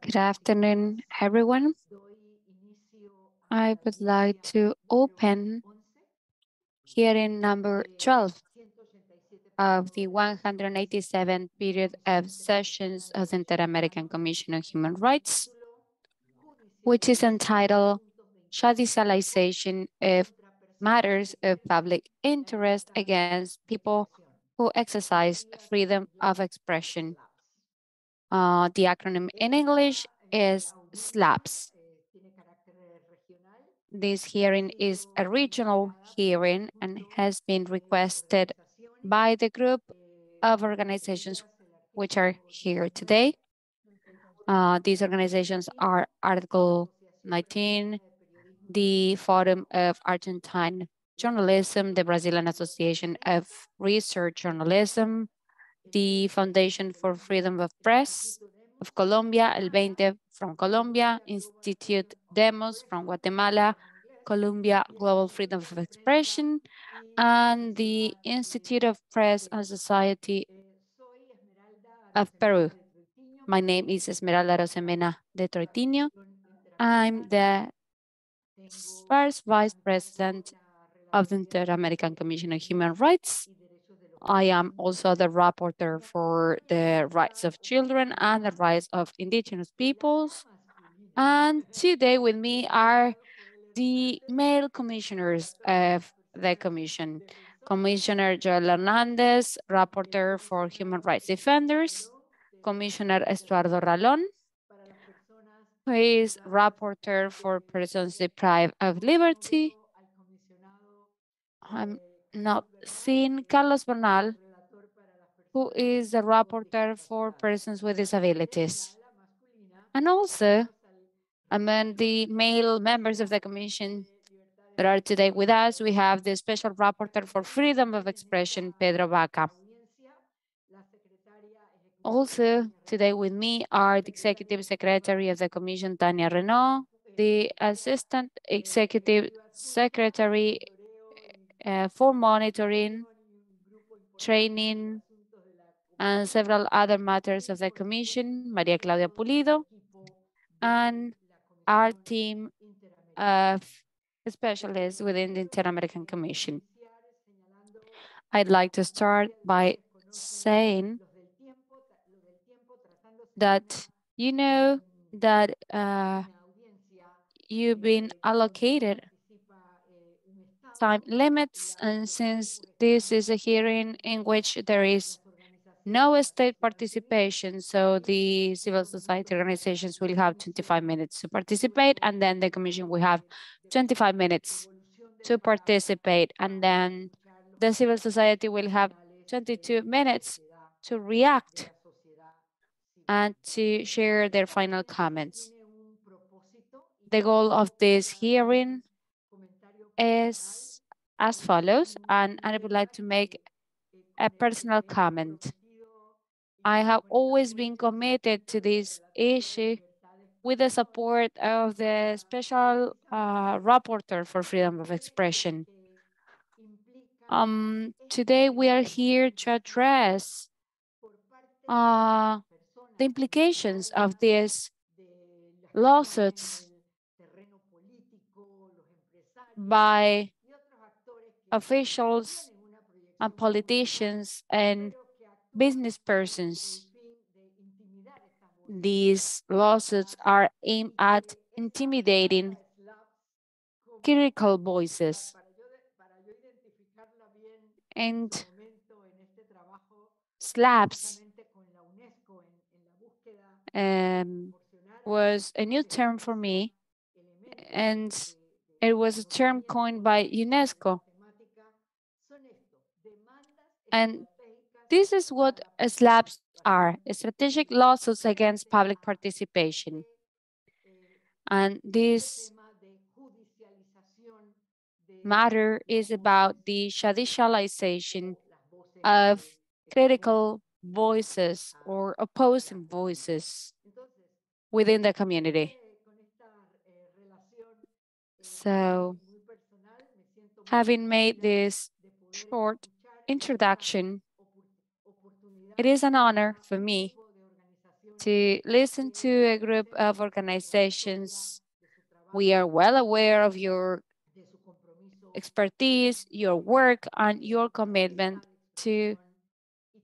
Good afternoon, everyone. I would like to open hearing number 12 of the 187th period of sessions of the Inter-American Commission on Human Rights, which is entitled Judicialization of Matters of Public Interest Against People who Exercise Freedom of Expression. Uh, the acronym in English is SLAPPs. This hearing is a regional hearing and has been requested by the group of organizations which are here today. Uh, these organizations are Article 19, the Forum of Argentine Journalism, the Brazilian Association of Research Journalism, the Foundation for Freedom of Press of Colombia, El 20 from Colombia, Institute Demos from Guatemala, Columbia Global Freedom of Expression, and the Institute of Press and Society of Peru. My name is Esmeralda Arosemena de Troitiño. I'm the first Vice President of the Inter-American Commission on Human Rights I am also the rapporteur for the rights of children and the rights of indigenous peoples. And today with me are the male commissioners of the commission. Commissioner Joel Hernandez, rapporteur for human rights defenders. Commissioner Estuardo Ralón, who is rapporteur for persons deprived of liberty. I'm not seen Carlos Bernal, who is the rapporteur for persons with disabilities. And also, among the male members of the commission that are today with us, we have the special rapporteur for freedom of expression, Pedro Vaca. Also, today with me are the executive secretary of the commission, Tania Reneaum, the assistant executive secretary uh, for monitoring, training, and several other matters of the Commission, Maria Claudia Pulido, and our team of specialists within the Inter-American Commission. I'd like to start by saying that you know that uh, you've been allocated time limits. And since this is a hearing in which there is no state participation, so the civil society organizations will have 25 minutes to participate, and then the commission will have 25 minutes to participate, and then the civil society will have 22 minutes to react and to share their final comments. The goal of this hearing is as follows, and I would like to make a personal comment. I have always been committed to this issue with the support of the special uh, rapporteur for freedom of expression. Um, today we are here to address uh, the implications of these lawsuits by officials and politicians and business persons. These lawsuits are aimed at intimidating critical voices. And SLAPPs um, was a new term for me, and it was a term coined by UNESCO. And this is what SLAPPs are, strategic lawsuits against public participation. And this matter is about the judicialization of critical voices or opposing voices within the community. So having made this short introduction, it is an honor for me to listen to a group of organizations. We are well aware of your expertise, your work, and your commitment to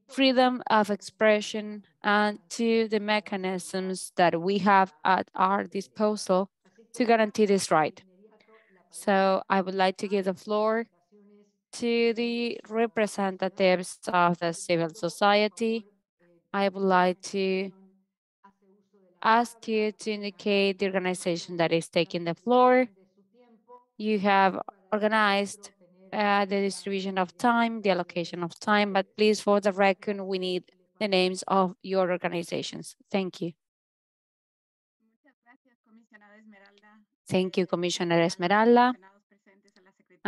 freedom of expression and to the mechanisms that we have at our disposal to guarantee this right. So I would like to give the floor to the representatives of the civil society. I would like to ask you to indicate the organization that is taking the floor. You have organized uh, the distribution of time, the allocation of time, but please for the record, we need the names of your organizations. Thank you. Thank you, Commissioner Esmeralda.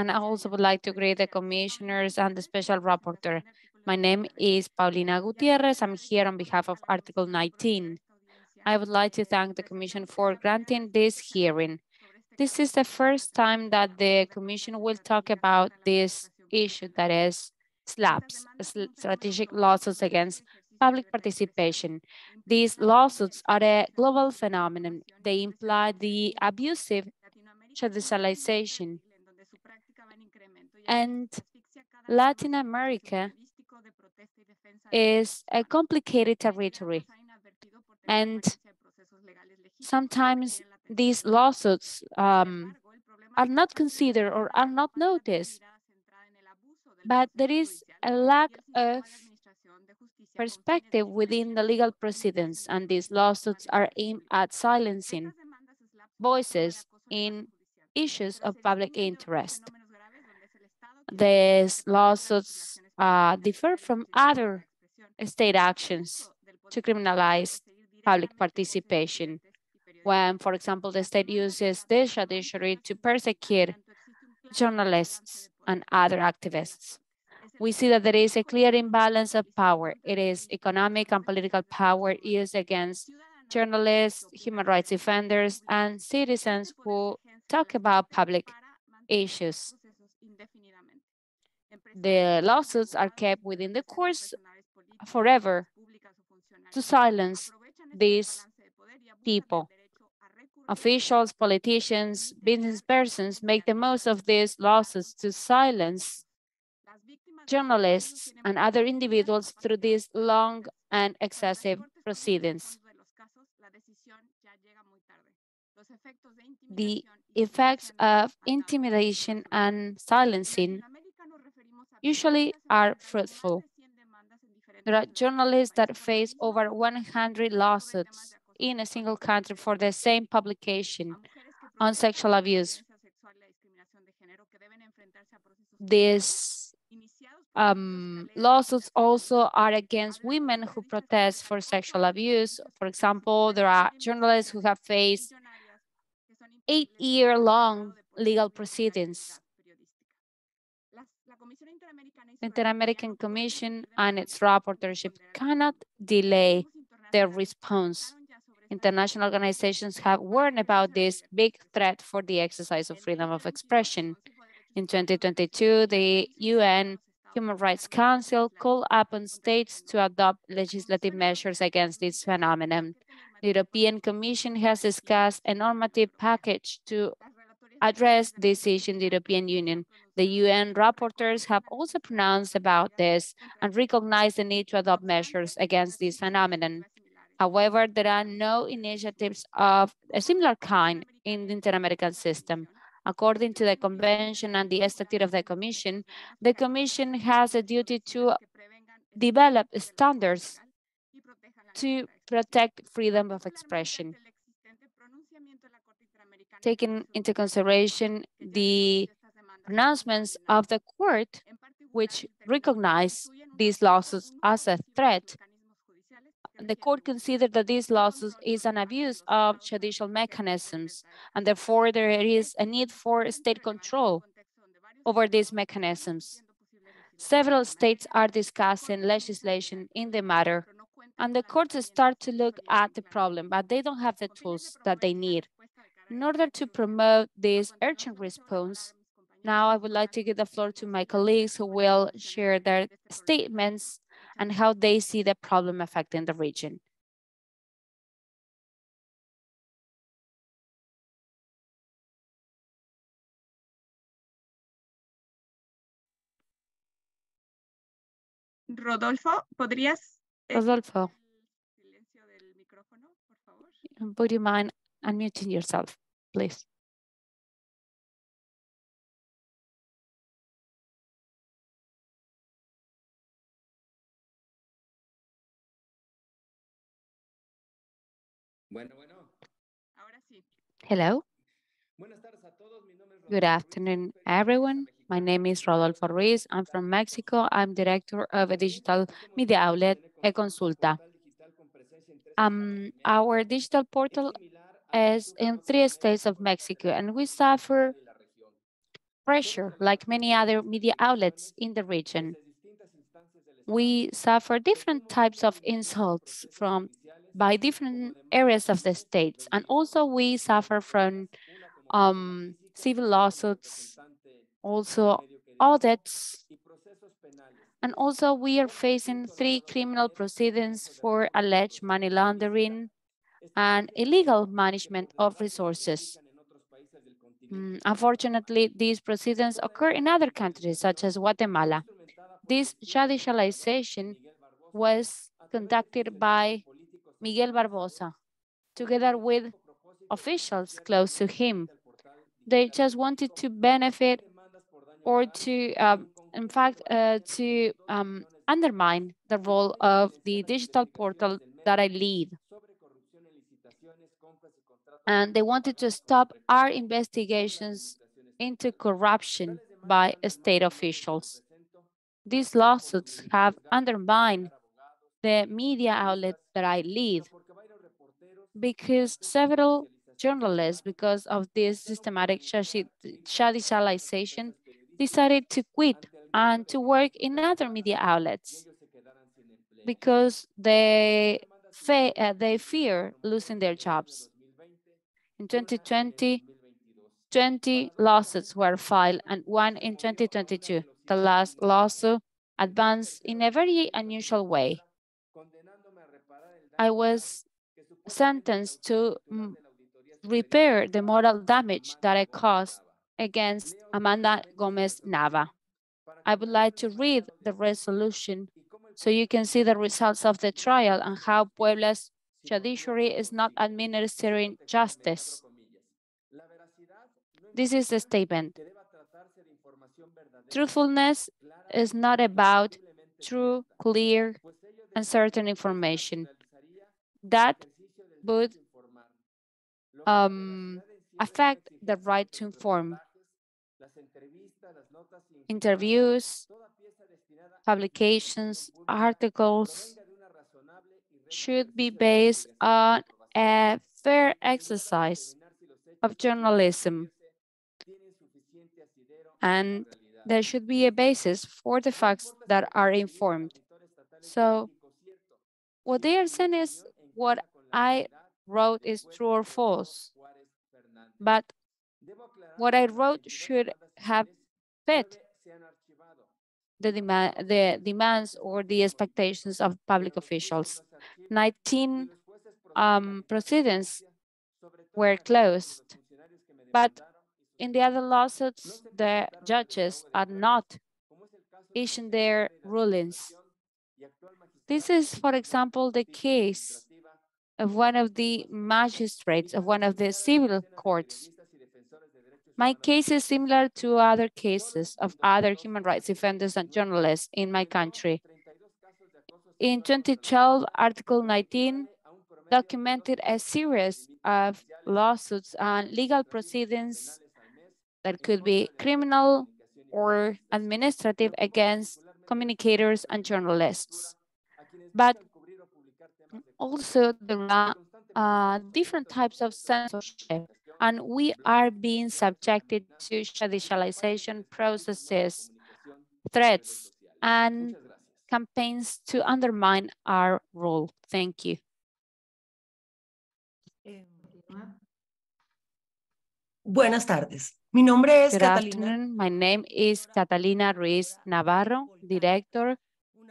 And I also would like to greet the commissioners and the special rapporteur. My name is Paulina Gutierrez. I'm here on behalf of Article 19. I would like to thank the Commission for granting this hearing. This is the first time that the Commission will talk about this issue that is SLAPPs, strategic lawsuits against public participation. These lawsuits are a global phenomenon. They imply the abusive judicialization and Latin America is a complicated territory. And sometimes these lawsuits um, are not considered or are not noticed. But there is a lack of perspective within the legal proceedings, and these lawsuits are aimed at silencing voices in issues of public interest. These lawsuits uh, differ from other state actions to criminalize public participation when, for example, the state uses the judiciary to persecute journalists and other activists. We see that there is a clear imbalance of power. It is economic and political power used against journalists, human rights defenders, and citizens who talk about public issues. The lawsuits are kept within the courts forever to silence these people officials, politicians, business persons make the most of these losses to silence journalists and other individuals through these long and excessive proceedings. The effects of intimidation and silencing usually are fruitful. There are journalists that face over 100 lawsuits in a single country for the same publication on sexual abuse. These um, lawsuits also are against women who protest for sexual abuse. For example, there are journalists who have faced eight-year-long legal proceedings. The Inter-American Commission and its rapporteurship cannot delay their response International organizations have warned about this big threat for the exercise of freedom of expression. In 2022, the UN Human Rights Council called upon states to adopt legislative measures against this phenomenon. The European Commission has discussed a normative package to address this issue in the European Union. The UN rapporteurs have also pronounced about this and recognized the need to adopt measures against this phenomenon. However, there are no initiatives of a similar kind in the Inter-American system. According to the convention and the statute of the commission, the commission has a duty to develop standards to protect freedom of expression. Taking into consideration the pronouncements of the court, which recognize these lawsuits as a threat, the court considered that this lawsuit is an abuse of judicial mechanisms, and therefore there is a need for state control over these mechanisms. Several states are discussing legislation in the matter, and the courts start to look at the problem, but they don't have the tools that they need. In order to promote this urgent response, now I would like to give the floor to my colleagues who will share their statements and how they see the problem affecting the region. Rodolfo, ¿podrías? Rodolfo. Would you mind unmuting yourself, please? Hello, Buenas tardes a todos. Mi nombre es good afternoon, everyone. My name is Rodolfo. Ruiz. I'm from Mexico. I'm director of a digital media outlet, eConsulta. portal digital con presencia en tres Um, our digital portal similar a la is in three states of Mexico, and we suffer y la región. pressure like many other media outlets in the region. Desde distintas instancias del Estado, We suffer different types of insults from by different areas of the states, and also we suffer from um, civil lawsuits, also audits, and also we are facing three criminal proceedings for alleged money laundering and illegal management of resources. Mm, unfortunately, these proceedings occur in other countries, such as Guatemala. This judicialization was conducted by Miguel Barbosa, together with officials close to him. They just wanted to benefit or to, um, in fact, uh, to um, undermine the role of the digital portal that I lead. And they wanted to stop our investigations into corruption by state officials. These lawsuits have undermined the media outlet that I lead because several journalists, because of this systematic judicialization, decided to quit and to work in other media outlets because they, fe uh, they fear losing their jobs. In 2020, 20 lawsuits were filed and one in 2022. The last lawsuit advanced in a very unusual way. I was sentenced to mm, repair the moral damage that I caused against Amanda Gomez Nava. I would like to read the resolution so you can see the results of the trial and how Puebla's judiciary is not administering justice. This is the statement. Truthfulness is not about true, clear, and certain information. That would um, affect the right to inform. Interviews, publications, articles should be based on a fair exercise of journalism. And there should be a basis for the facts that are informed. So what they are saying is what I wrote is true or false. But what I wrote should have fit the, the demands or the expectations of public officials. 19 um, proceedings were closed, but in the other lawsuits, the judges are not issuing their rulings. This is, for example, the case of one of the magistrates of one of the civil courts. My case is similar to other cases of other human rights defenders and journalists in my country. In 2012, Article 19 documented a series of lawsuits and legal proceedings that could be criminal or administrative against communicators and journalists. But also there are uh, different types of censorship and we are being subjected to judicialization processes, threats, and campaigns to undermine our role. Thank you. Buenas tardes. Mi nombre es Good Catalina. afternoon. My name is Catalina Ruiz Navarro, director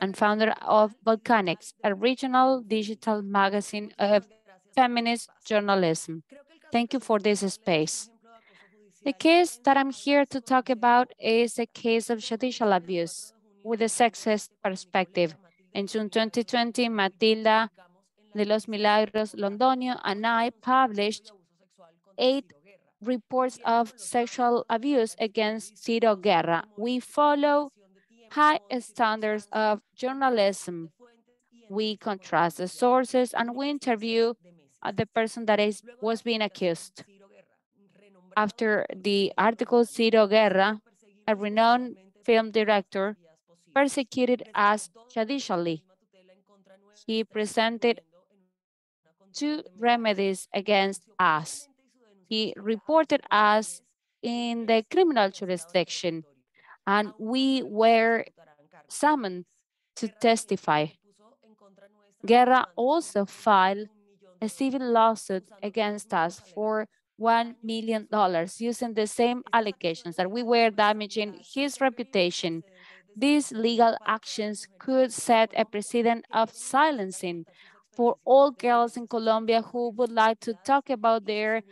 and founder of Volcánicas, a regional digital magazine of feminist journalism. Thank you for this space. The case that I'm here to talk about is a case of judicial abuse. with a sexist perspective. In June 2020, Matilde de los Milagros Londoño and I published eight reports of sexual abuse against Ciro Guerra. We follow high standards of journalism. We contrast the sources and we interview uh, the person that is was being accused. After the article, Ciro Guerra, a renowned film director, persecuted us judicially. He presented two remedies against us. He reported us in the criminal jurisdiction, and we were summoned to testify. Guerra also filed a civil lawsuit against us for $1 million using the same allegations that we were damaging his reputation. These legal actions could set a precedent of silencing for all girls in Colombia who would like to talk about their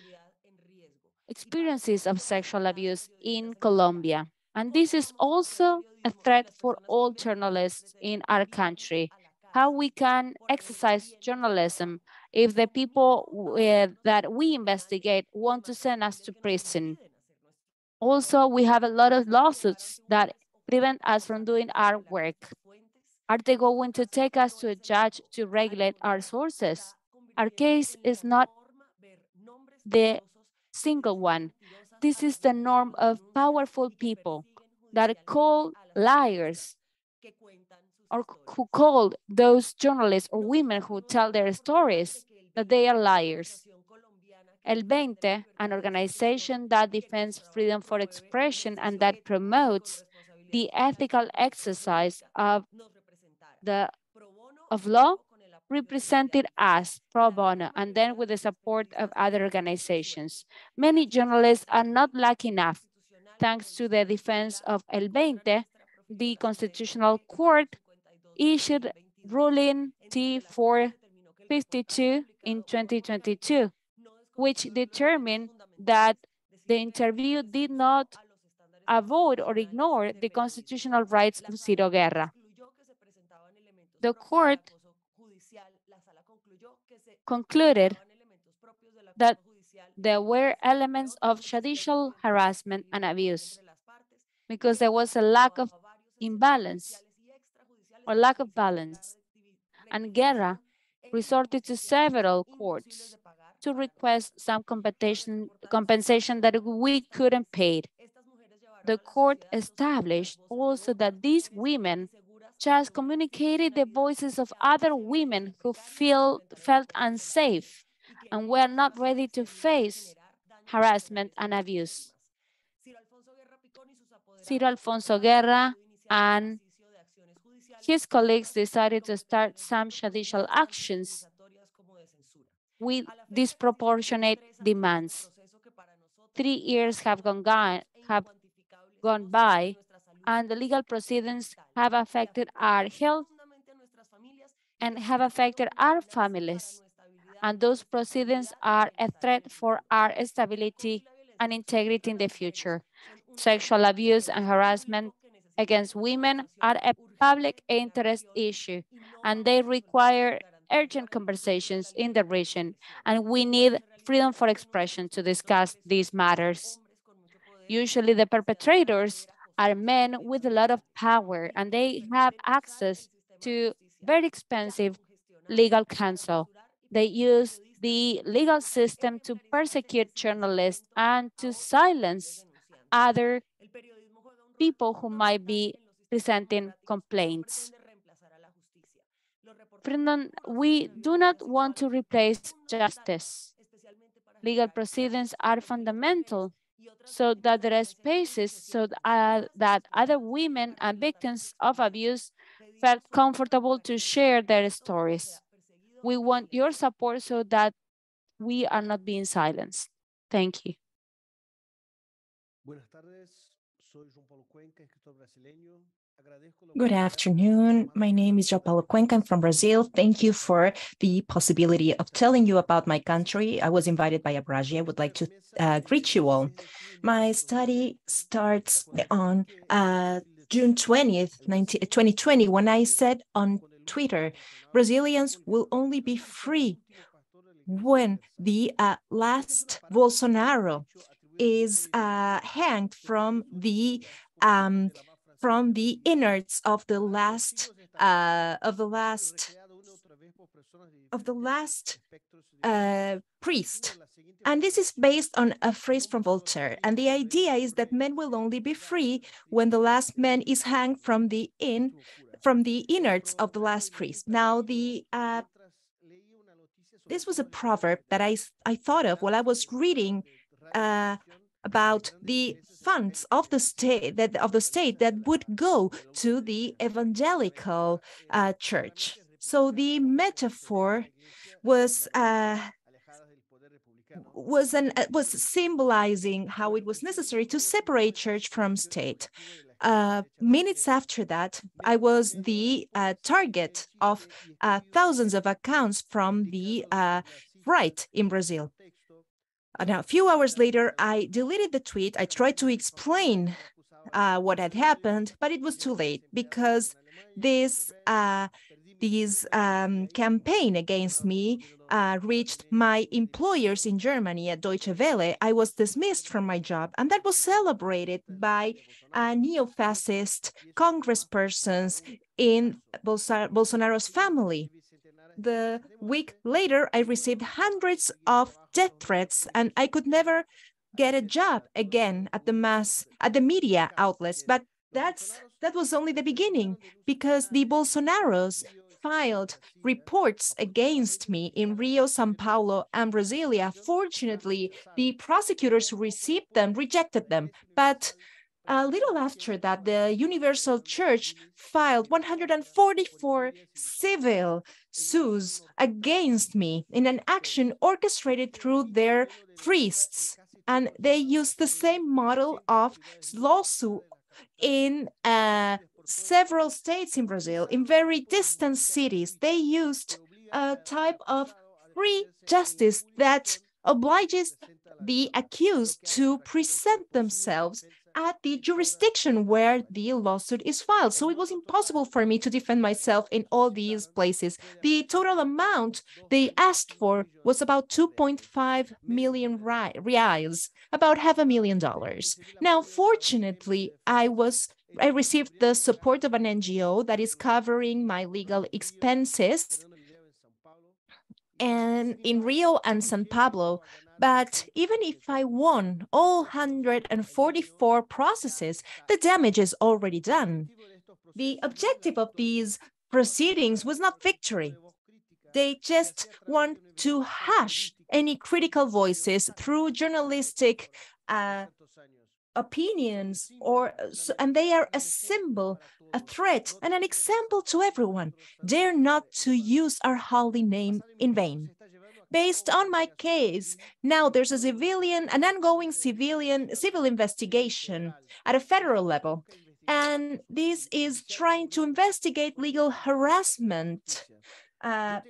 experiences of sexual abuse in Colombia. And this is also a threat for all journalists in our country. How we can exercise journalism if the people uh, that we investigate want to send us to prison. Also, we have a lot of lawsuits that prevent us from doing our work. Are they going to take us to a judge to regulate our sources? Our case is not the single one. This is the norm of powerful people that call liars or who call those journalists or women who tell their stories that they are liars. El 20, an organization that defends freedom for expression and that promotes the ethical exercise of the of law represented us pro bono and then with the support of other organizations. Many journalists are not lucky enough. Thanks to the defense of El 20, the Constitutional Court issued ruling T452 in 2022, which determined that the interview did not avoid or ignore the constitutional rights of Ciro Guerra. The court concluded that there were elements of judicial harassment and abuse because there was a lack of imbalance or lack of balance. And Guerra resorted to several courts to request some compensation, compensation that we couldn't pay. The court established also that these women just communicated the voices of other women who feel, felt unsafe and were not ready to face harassment and abuse. Ciro Alfonso Guerra and his colleagues decided to start some judicial actions with disproportionate demands. Three years have gone, have gone by and the legal proceedings have affected our health and have affected our families. And those proceedings are a threat for our stability and integrity in the future. Sexual abuse and harassment against women are a public interest issue, and they require urgent conversations in the region, and we need freedom for expression to discuss these matters. Usually the perpetrators are men with a lot of power, and they have access to very expensive legal counsel. They use the legal system to persecute journalists and to silence other people who might be presenting complaints. Brendan, we do not want to replace justice. Legal proceedings are fundamental so that there are spaces so uh, that other women and victims of abuse felt comfortable to share their stories. We want your support so that we are not being silenced. Thank you. Good afternoon. My name is João Paulo Cuenca. I'm from Brazil. Thank you for the possibility of telling you about my country. I was invited by Abraji. I would like to uh, greet you all. My study starts on uh, June 20th, 19, 2020, when I said on Twitter, Brazilians will only be free when the uh, last Bolsonaro is uh, hanged from the um, from the innards of the last uh, of the last of the last uh, priest. And this is based on a phrase from Voltaire. And the idea is that men will only be free when the last man is hanged from the in from the innards of the last priest. Now, the uh, this was a proverb that I I thought of while I was reading uh, about the funds of the state that of the state that would go to the evangelical uh, church. So the metaphor was uh, was an uh, was symbolizing how it was necessary to separate church from state. Uh, minutes after that, I was the uh, target of uh, thousands of accounts from the uh, right in Brazil. Now, a few hours later, I deleted the tweet. I tried to explain uh, what had happened, but it was too late because this this um, campaign against me uh, reached my employers in Germany at Deutsche Welle, I was dismissed from my job, and that was celebrated by uh, neo-fascist congresspersons in Bolsa Bolsonaro's family. The week later, I received hundreds of death threats, and I could never get a job again at the mass at the media outlets. But that's that was only the beginning because the Bolsonaros filed reports against me in Rio, Sao Paulo, and Brasilia. Fortunately, the prosecutors who received them rejected them. But a little after that, the Universal Church filed 144 civil suits against me in an action orchestrated through their priests. And they used the same model of lawsuit in uh, several states in Brazil, in very distant cities, they used a type of free justice that obliges the accused to present themselves at the jurisdiction where the lawsuit is filed. So it was impossible for me to defend myself in all these places. The total amount they asked for was about 2.5 million reais, about half a million dollars. Now, fortunately, I was I received the support of an NGO that is covering my legal expenses and in Rio and San Pablo. But even if I won all 144 processes, the damage is already done. The objective of these proceedings was not victory. They just want to hush any critical voices through journalistic uh, opinions or and they are a symbol a threat and an example to everyone dare not to use our holy name in vain based on my case now there's a civilian an ongoing civilian civil investigation at a federal level and this is trying to investigate legal harassment uh,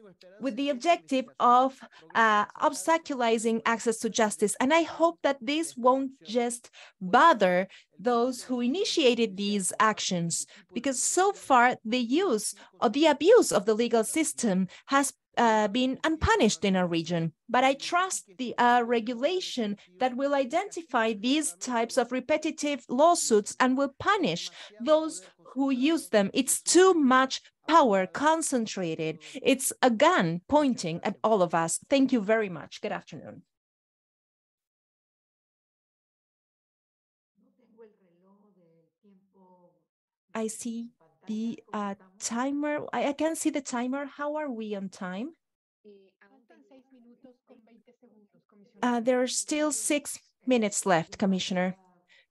with the objective of uh, obstaculizing access to justice. And I hope that this won't just bother those who initiated these actions, because so far the use or the abuse of the legal system has uh, been unpunished in our region. But I trust the uh, regulation that will identify these types of repetitive lawsuits and will punish those who use them. It's too much power concentrated. It's a gun pointing at all of us. Thank you very much. Good afternoon. I see the uh, timer. I, I can see the timer. How are we on time? Uh, there are still six minutes left, Commissioner.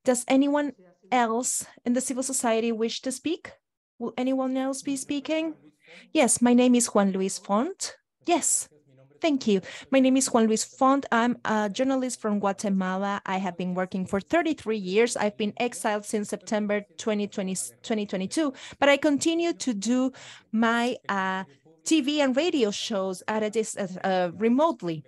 Does anyone else in the civil society wish to speak? Will anyone else be speaking? Yes, my name is Juan Luis Font. Yes, thank you. My name is Juan Luis Font. I'm a journalist from Guatemala. I have been working for 33 years. I've been exiled since September 2020, 2022, but I continue to do my uh, TV and radio shows at a dis uh, remotely.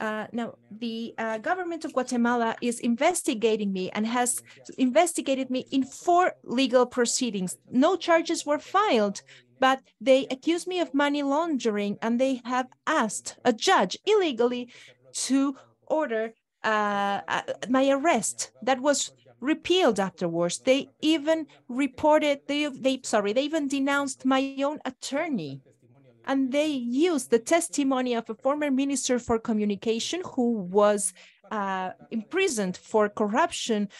Uh, now, the uh, government of Guatemala is investigating me and has investigated me in four legal proceedings. No charges were filed, but they accuse me of money laundering and they have asked a judge illegally to order uh, uh, my arrest. That was repealed afterwards. They even reported, they, they, sorry, they even denounced my own attorney. And they used the testimony of a former minister for communication who was uh, imprisoned for corruption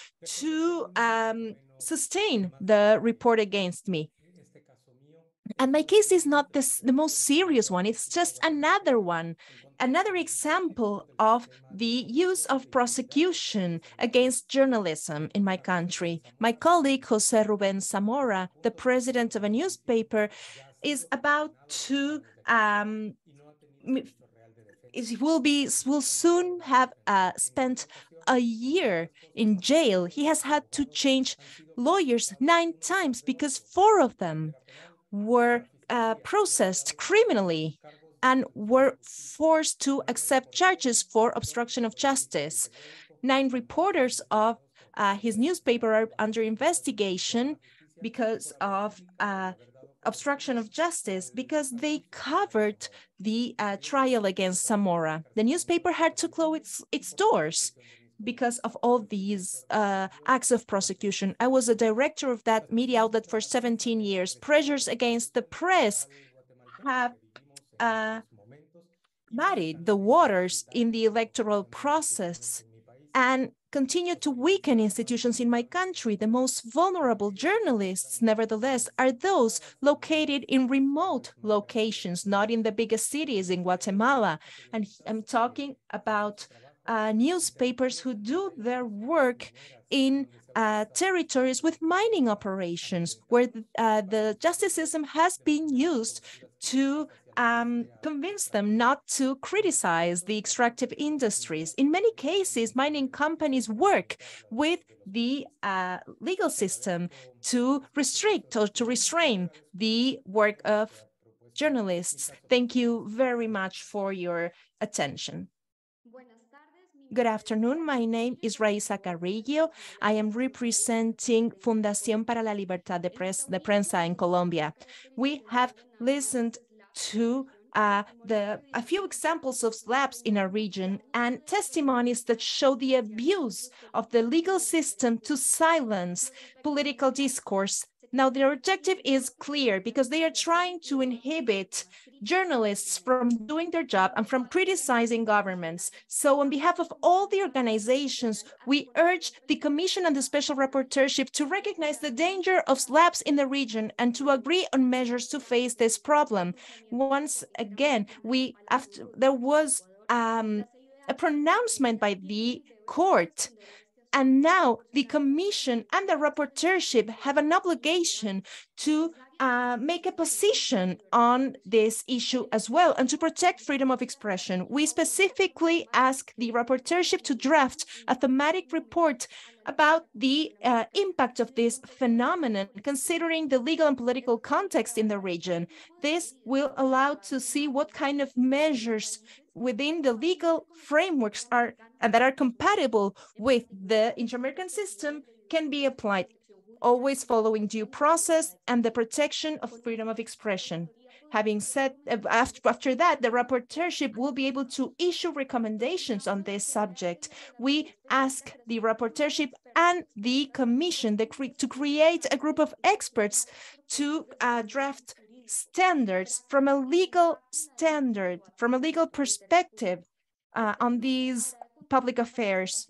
to um, sustain the report against me. And my case is not this, the most serious one. It's just another one, another example of the use of prosecution against journalism in my country. My colleague, Jose Ruben Zamora, the president of a newspaper, is about to um, will be will soon have uh, spent a year in jail. He has had to change lawyers nine times because four of them were uh, processed criminally and were forced to accept charges for obstruction of justice. Nine reporters of uh, his newspaper are under investigation because of uh, obstruction of justice because they covered the uh, trial against Zamora. The newspaper had to close its, its doors because of all these uh, acts of prosecution. I was a director of that media outlet for 17 years. Pressures against the press have uh, muddied the waters in the electoral process and continue to weaken institutions in my country. The most vulnerable journalists, nevertheless, are those located in remote locations, not in the biggest cities in Guatemala. And I'm talking about uh, newspapers who do their work in uh, territories with mining operations, where uh, the justice system has been used to um, convince them not to criticize the extractive industries. In many cases, mining companies work with the uh, legal system to restrict or to restrain the work of journalists. Thank you very much for your attention. Good afternoon. My name is Raisa Carrillo. I am representing Fundación para la Libertad de, Pres de Prensa in Colombia. We have listened to uh, the a few examples of SLAPPs in our region and testimonies that show the abuse of the legal system to silence political discourse now, their objective is clear because they are trying to inhibit journalists from doing their job and from criticizing governments. So on behalf of all the organizations, we urge the Commission and the Special Rapporteurship to recognize the danger of SLAPPs in the region and to agree on measures to face this problem. Once again, we after there was um, a pronouncement by the court and now the commission and the rapporteurship have an obligation to uh, make a position on this issue as well and to protect freedom of expression. We specifically ask the rapporteurship to draft a thematic report about the uh, impact of this phenomenon, considering the legal and political context in the region. This will allow to see what kind of measures within the legal frameworks are and that are compatible with the inter-American system can be applied, always following due process and the protection of freedom of expression. Having said, after, after that, the rapporteurship will be able to issue recommendations on this subject. We ask the rapporteurship and the commission the to create a group of experts to uh, draft standards from a legal standard, from a legal perspective uh, on these public affairs.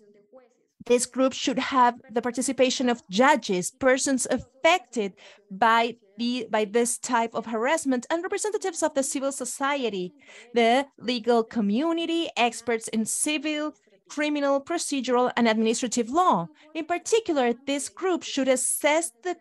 This group should have the participation of judges, persons affected by the by this type of harassment, and representatives of the civil society, the legal community, experts in civil, criminal, procedural, and administrative law. In particular, this group should assess the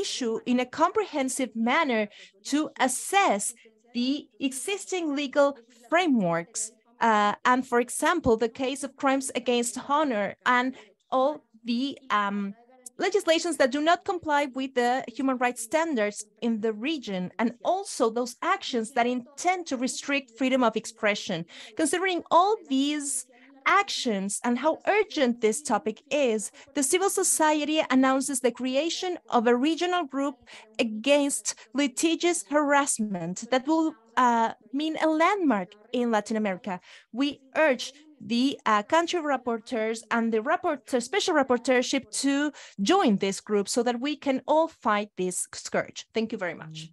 issue in a comprehensive manner to assess the existing legal frameworks. Uh, and for example, the case of crimes against honor and all the um, legislations that do not comply with the human rights standards in the region, and also those actions that intend to restrict freedom of expression. Considering all these actions and how urgent this topic is, the civil society announces the creation of a regional group against litigious harassment that will uh, mean a landmark in Latin America. We urge the uh, country rapporteurs and the rapporteur, special rapporteurship to join this group so that we can all fight this scourge. Thank you very much.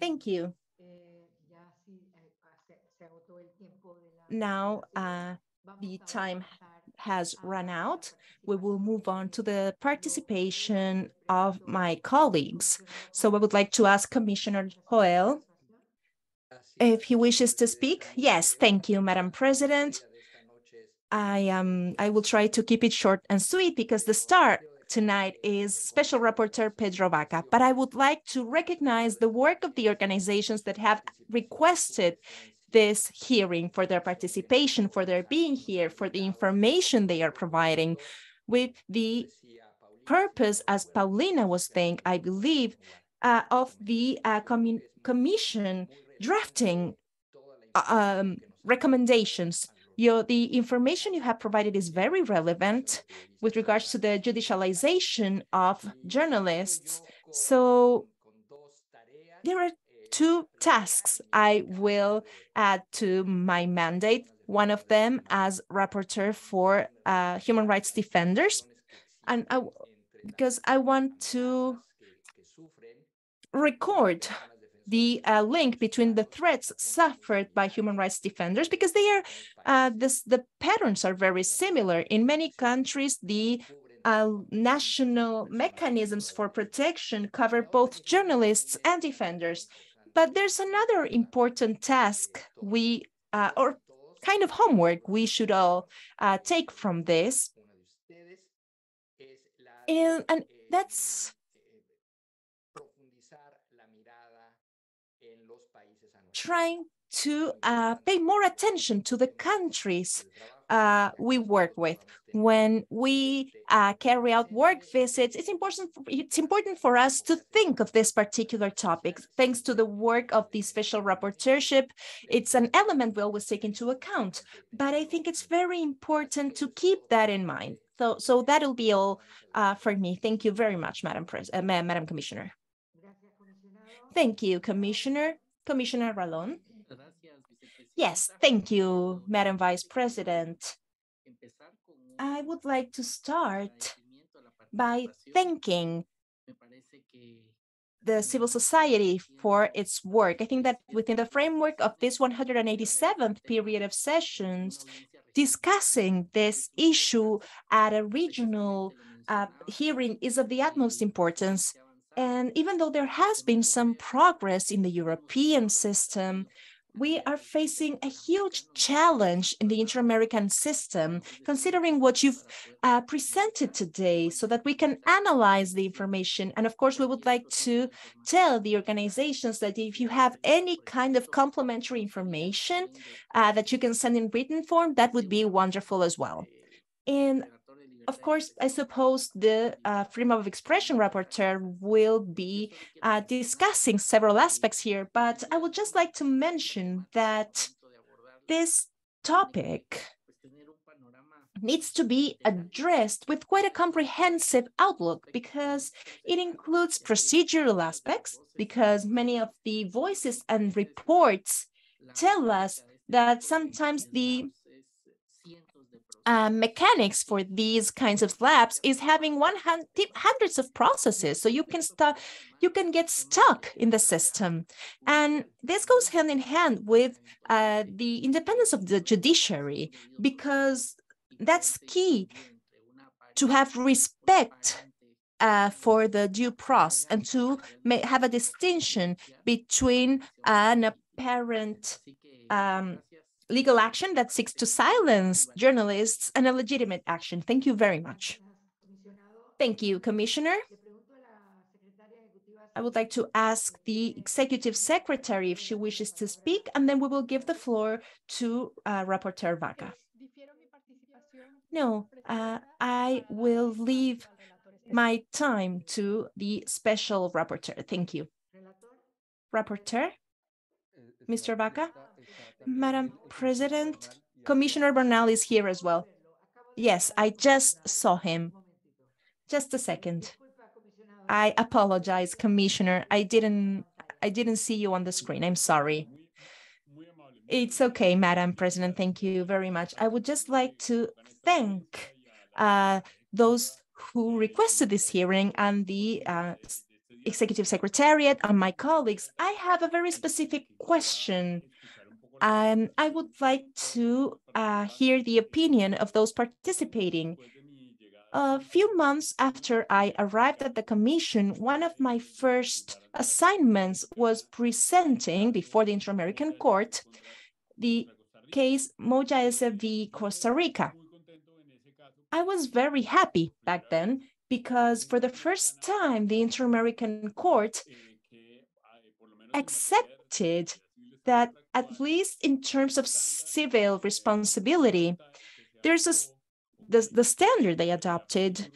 Thank you. Now, uh, the time has run out. We will move on to the participation of my colleagues. So I would like to ask Commissioner Joel if he wishes to speak. Yes, thank you, Madam President. I um I will try to keep it short and sweet because the star tonight is Special Rapporteur Pedro Vaca, but I would like to recognize the work of the organizations that have requested this hearing, for their participation, for their being here, for the information they are providing with the purpose, as Paulina was saying, I believe, uh, of the uh, commission drafting uh, um, recommendations. Your, the information you have provided is very relevant with regards to the judicialization of journalists. So there are two tasks I will add to my mandate. One of them as rapporteur for uh, human rights defenders. And I, because I want to record the uh, link between the threats suffered by human rights defenders because they are uh, this the patterns are very similar in many countries the uh, national mechanisms for protection cover both journalists and defenders but there's another important task we, uh, or kind of homework we should all uh, take from this. And, and that's trying to uh, pay more attention to the countries uh, we work with. When we uh, carry out work visits, it's important, it's important for us to think of this particular topic. Thanks to the work of the special rapporteurship, it's an element we always take into account. But I think it's very important to keep that in mind. So, so that'll be all uh, for me. Thank you very much, Madam, Pres uh, Madam Commissioner. Thank you, Commissioner. Commissioner Ralón. Yes, thank you, Madam Vice President. I would like to start by thanking the civil society for its work. I think that within the framework of this 187th period of sessions, discussing this issue at a regional uh, hearing is of the utmost importance. And even though there has been some progress in the European system, we are facing a huge challenge in the inter-American system, considering what you've uh, presented today so that we can analyze the information. And of course, we would like to tell the organizations that if you have any kind of complementary information uh, that you can send in written form, that would be wonderful as well. And of course, I suppose the uh, freedom of expression rapporteur will be uh, discussing several aspects here, but I would just like to mention that this topic needs to be addressed with quite a comprehensive outlook because it includes procedural aspects, because many of the voices and reports tell us that sometimes the uh, mechanics for these kinds of SLAPPs is having one hundred hundreds of processes. So you can start, you can get stuck in the system. And this goes hand in hand with uh, the independence of the judiciary, because that's key to have respect uh, for the due process and to have a distinction between an apparent um, legal action that seeks to silence journalists and a legitimate action. Thank you very much. Thank you, Commissioner. I would like to ask the Executive Secretary if she wishes to speak, and then we will give the floor to uh, Rapporteur Vaca. No, uh, I will leave my time to the special rapporteur. Thank you. Rapporteur, Mr. Vaca? Madam President, Commissioner Bernal is here as well. Yes, I just saw him. Just a second. I apologize, Commissioner. I didn't I didn't see you on the screen. I'm sorry. It's okay, Madam President. Thank you very much. I would just like to thank uh, those who requested this hearing and the uh, Executive Secretariat and my colleagues. I have a very specific question. Um, I would like to uh, hear the opinion of those participating. A few months after I arrived at the commission, one of my first assignments was presenting before the Inter-American Court the case Moya S. v. Costa Rica. I was very happy back then because for the first time, the Inter-American Court accepted that at least in terms of civil responsibility, there's a the, the standard they adopted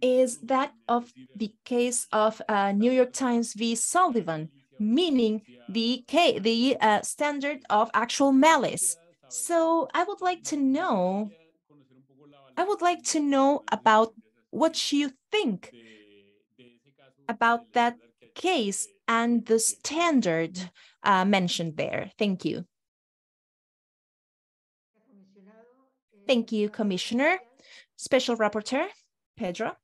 is that of the case of uh, New York Times v. Sullivan, meaning the, the uh, standard of actual malice. So I would like to know, I would like to know about what you think about that case and the standard uh, mentioned there. Thank you. Thank you, Commissioner. Special Rapporteur, Pedro.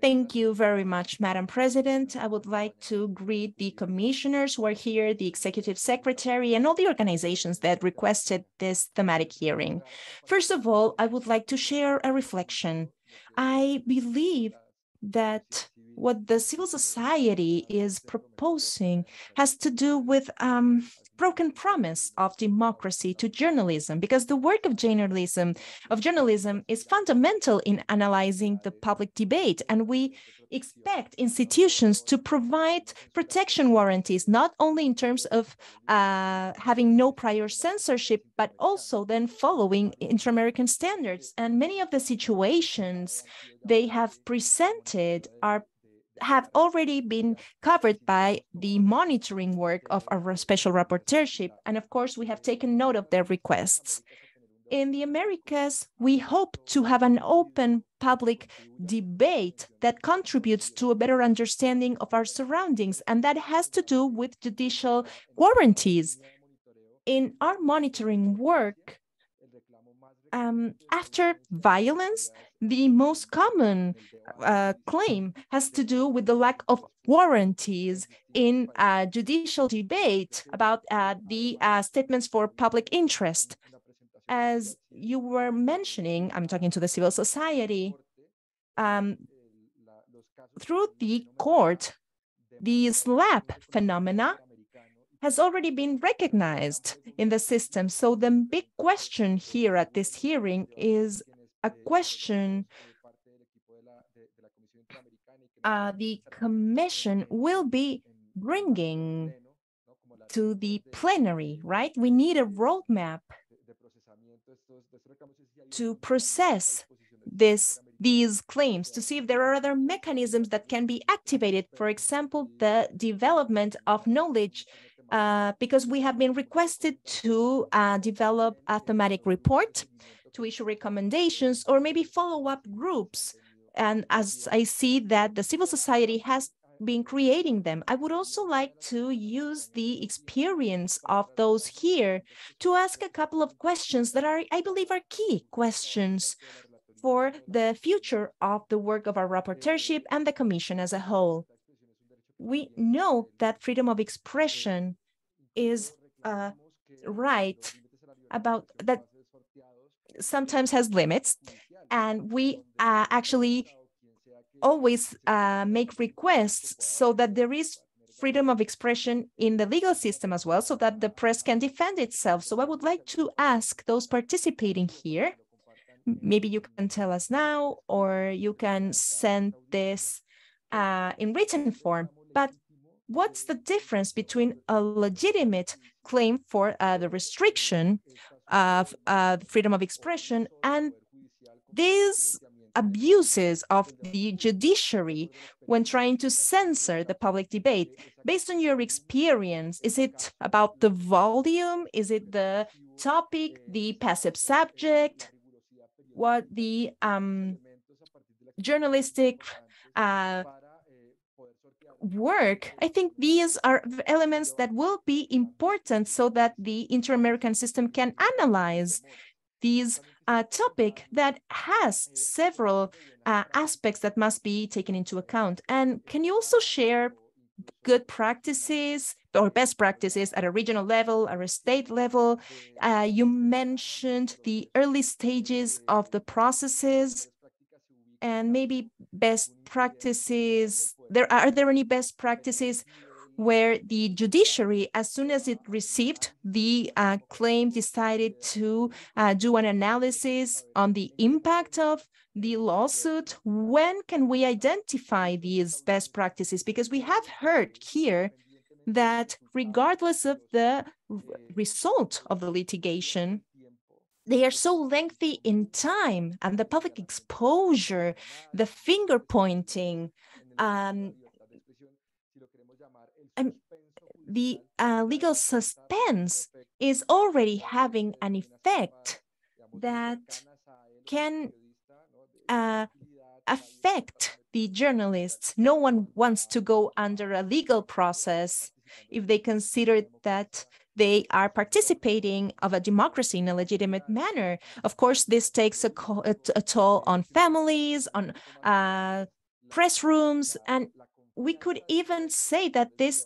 Thank you very much, Madam President. I would like to greet the commissioners who are here, the executive secretary, and all the organizations that requested this thematic hearing. First of all, I would like to share a reflection. I believe that what the civil society is proposing has to do with um, broken promise of democracy to journalism because the work of journalism of journalism is fundamental in analyzing the public debate and we expect institutions to provide protection warranties not only in terms of uh, having no prior censorship but also then following inter-american standards. And many of the situations they have presented are have already been covered by the monitoring work of our special rapporteurship. And of course, we have taken note of their requests. In the Americas, we hope to have an open public debate that contributes to a better understanding of our surroundings, and that has to do with judicial warranties. In our monitoring work, um, after violence, the most common uh, claim has to do with the lack of warranties in judicial debate about uh, the uh, statements for public interest. As you were mentioning, I'm talking to the civil society, um, through the court, the SLAPP phenomena has already been recognized in the system. So the big question here at this hearing is a question uh, the commission will be bringing to the plenary, right? We need a roadmap to process this these claims to see if there are other mechanisms that can be activated. For example, the development of knowledge uh, because we have been requested to uh, develop a thematic report, to issue recommendations, or maybe follow-up groups. And as I see that the civil society has been creating them, I would also like to use the experience of those here to ask a couple of questions that are, I believe, are key questions for the future of the work of our rapporteurship and the Commission as a whole we know that freedom of expression is uh, right about that sometimes has limits and we uh, actually always uh, make requests so that there is freedom of expression in the legal system as well so that the press can defend itself. So i would like to ask those participating here maybe you can tell us now or you can send this uh, in written form but what's the difference between a legitimate claim for uh, the restriction of uh, freedom of expression and these abuses of the judiciary when trying to censor the public debate. Based on your experience, is it about the volume? Is it the topic, the passive subject? What the um, journalistic uh, work, I think these are elements that will be important so that the inter-American system can analyze these uh, topic that has several uh, aspects that must be taken into account. And can you also share good practices or best practices at a regional level or a state level? Uh, you mentioned the early stages of the processes and maybe best practices. There are there any best practices where the judiciary, as soon as it received the uh, claim, decided to uh, do an analysis on the impact of the lawsuit? When can we identify these best practices? Because we have heard here that regardless of the result of the litigation, they are so lengthy in time and the public exposure, the finger pointing, um, the uh, legal suspense is already having an effect that can uh, affect the journalists. No one wants to go under a legal process if they consider that they are participating of a democracy in a legitimate manner. Of course, this takes a, a, a toll on families, on uh, press rooms, and we could even say that this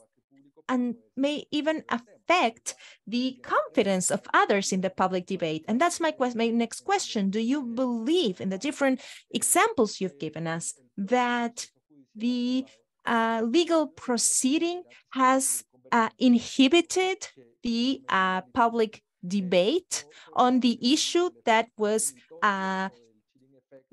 and may even affect the confidence of others in the public debate. And that's my, my next question. Do you believe in the different examples you've given us that the uh, legal proceeding has uh, inhibited the uh, public debate on the issue that was uh,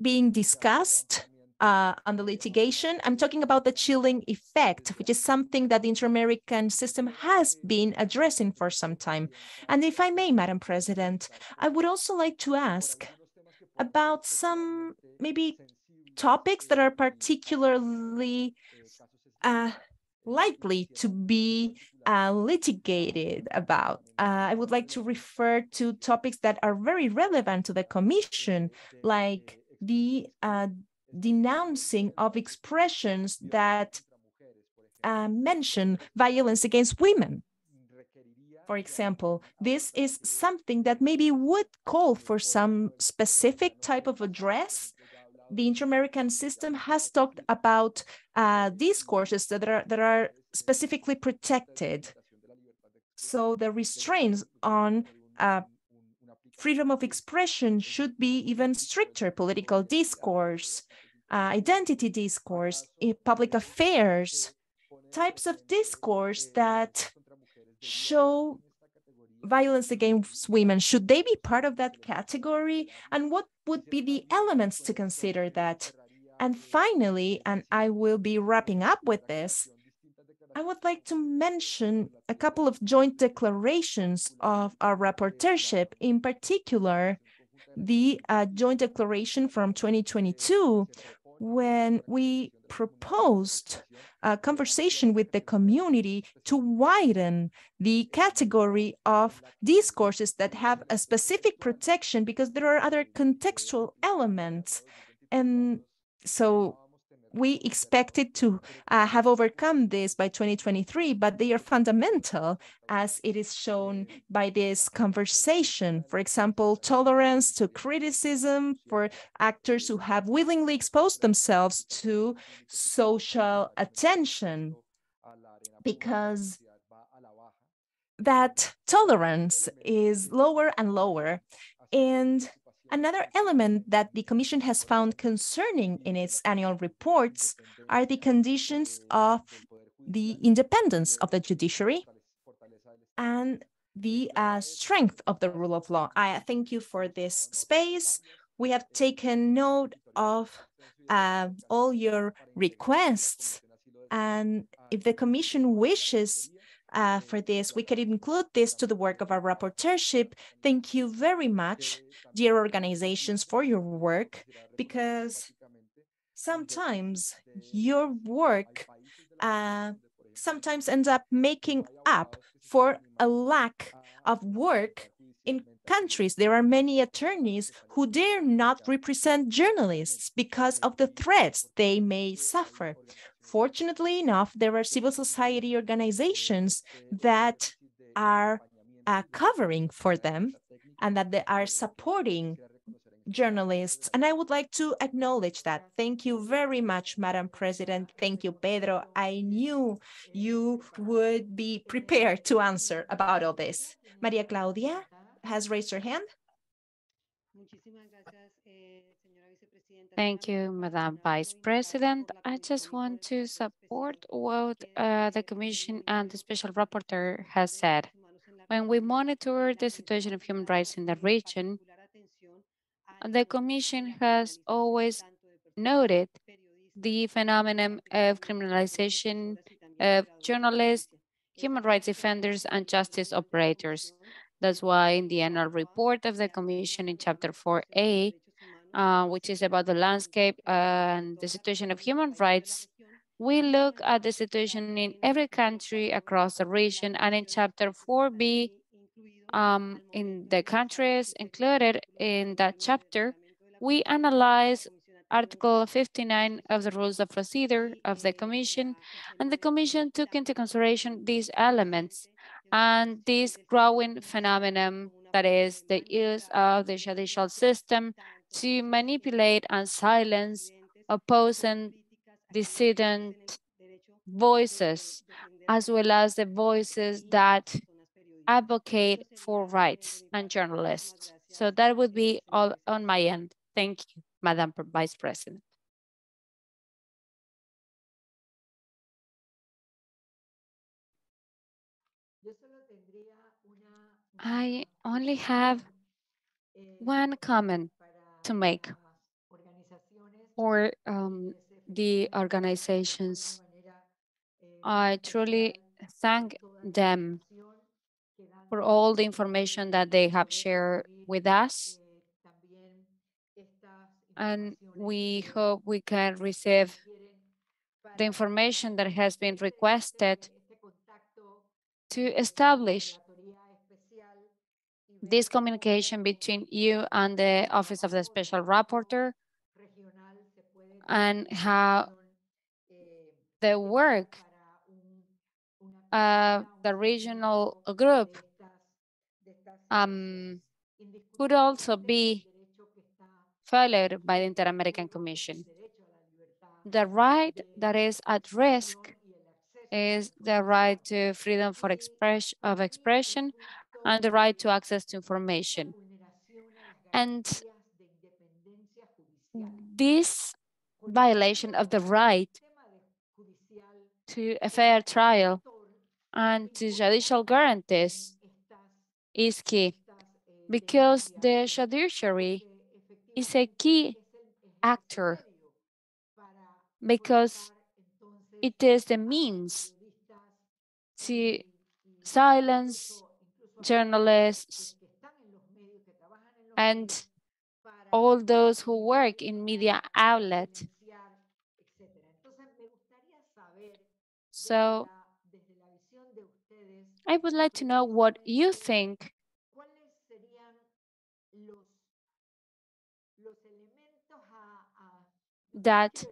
being discussed uh, on the litigation. I'm talking about the chilling effect, which is something that the inter-American system has been addressing for some time. And if I may, Madam President, I would also like to ask about some maybe topics that are particularly uh, likely to be uh, litigated about. Uh, I would like to refer to topics that are very relevant to the Commission, like the uh, denouncing of expressions that uh, mention violence against women. For example, this is something that maybe would call for some specific type of address. The inter-American system has talked about uh, discourses that are, that are specifically protected. So the restraints on uh, freedom of expression should be even stricter political discourse, uh, identity discourse, public affairs, types of discourse that show violence against women. Should they be part of that category? And what would be the elements to consider that? And finally, and I will be wrapping up with this, I would like to mention a couple of joint declarations of our rapporteurship, in particular, the uh, joint declaration from 2022, when we proposed a conversation with the community to widen the category of discourses that have a specific protection because there are other contextual elements. And so we expected to uh, have overcome this by 2023, but they are fundamental as it is shown by this conversation. For example, tolerance to criticism for actors who have willingly exposed themselves to social attention because that tolerance is lower and lower. And Another element that the Commission has found concerning in its annual reports are the conditions of the independence of the judiciary and the uh, strength of the rule of law. I thank you for this space. We have taken note of uh, all your requests. And if the Commission wishes uh, for this. We can include this to the work of our rapporteurship. Thank you very much, dear organizations, for your work, because sometimes your work uh, sometimes ends up making up for a lack of work in countries. There are many attorneys who dare not represent journalists because of the threats they may suffer. Fortunately enough, there are civil society organizations that are uh, covering for them and that they are supporting journalists. And I would like to acknowledge that. Thank you very much, Madam President. Thank you, Pedro. I knew you would be prepared to answer about all this. Maria Claudia has raised her hand. Thank you, Madam Vice President. I just want to support what uh, the Commission and the Special Rapporteur has said. When we monitor the situation of human rights in the region, the Commission has always noted the phenomenon of criminalization of journalists, human rights defenders, and justice operators. That's why in the annual report of the Commission in Chapter 4A, uh, which is about the landscape and the situation of human rights, we look at the situation in every country across the region. And in Chapter 4B, um, in the countries included in that chapter, we analyze Article 59 of the Rules of Procedure of the Commission, and the Commission took into consideration these elements and this growing phenomenon that is the use of the judicial system to manipulate and silence opposing dissident voices, as well as the voices that advocate for rights and journalists. So that would be all on my end. Thank you, Madam Vice President. I only have one comment to make for um, the organizations. I truly thank them for all the information that they have shared with us. And we hope we can receive the information that has been requested to establish this communication between you and the Office of the Special Rapporteur and how the work of the regional group um, could also be followed by the Inter-American Commission. The right that is at risk is the right to freedom for express of expression and the right to access to information. And this violation of the right to a fair trial and to judicial guarantees is key because the judiciary is a key actor because it is the means to silence journalists and all those who work in media outlet. So I would like to know what you think that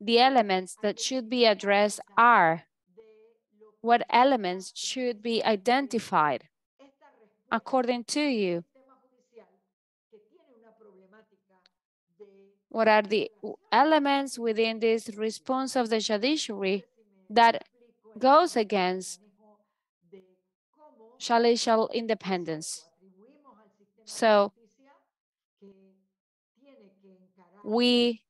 the elements that should be addressed are what elements should be identified according to you? What are the elements within this response of the judiciary that goes against judicial independence? So we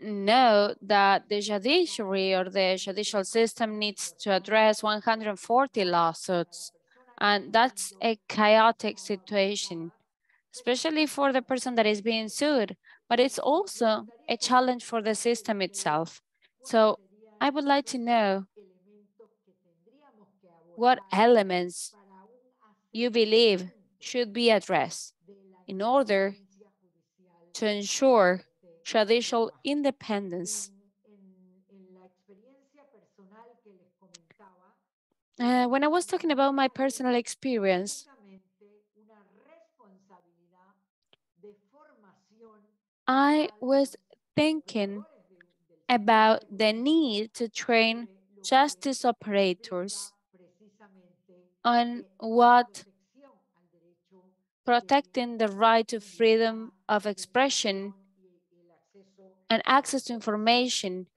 know that the judiciary or the judicial system needs to address 140 lawsuits. And that's a chaotic situation, especially for the person that is being sued. but it's also a challenge for the system itself. So I would like to know what elements you believe should be addressed in order to ensure judicial independence. Uh, when I was talking about my personal experience, I was thinking about the need to train justice operators on what protecting the right to freedom of expression and access to information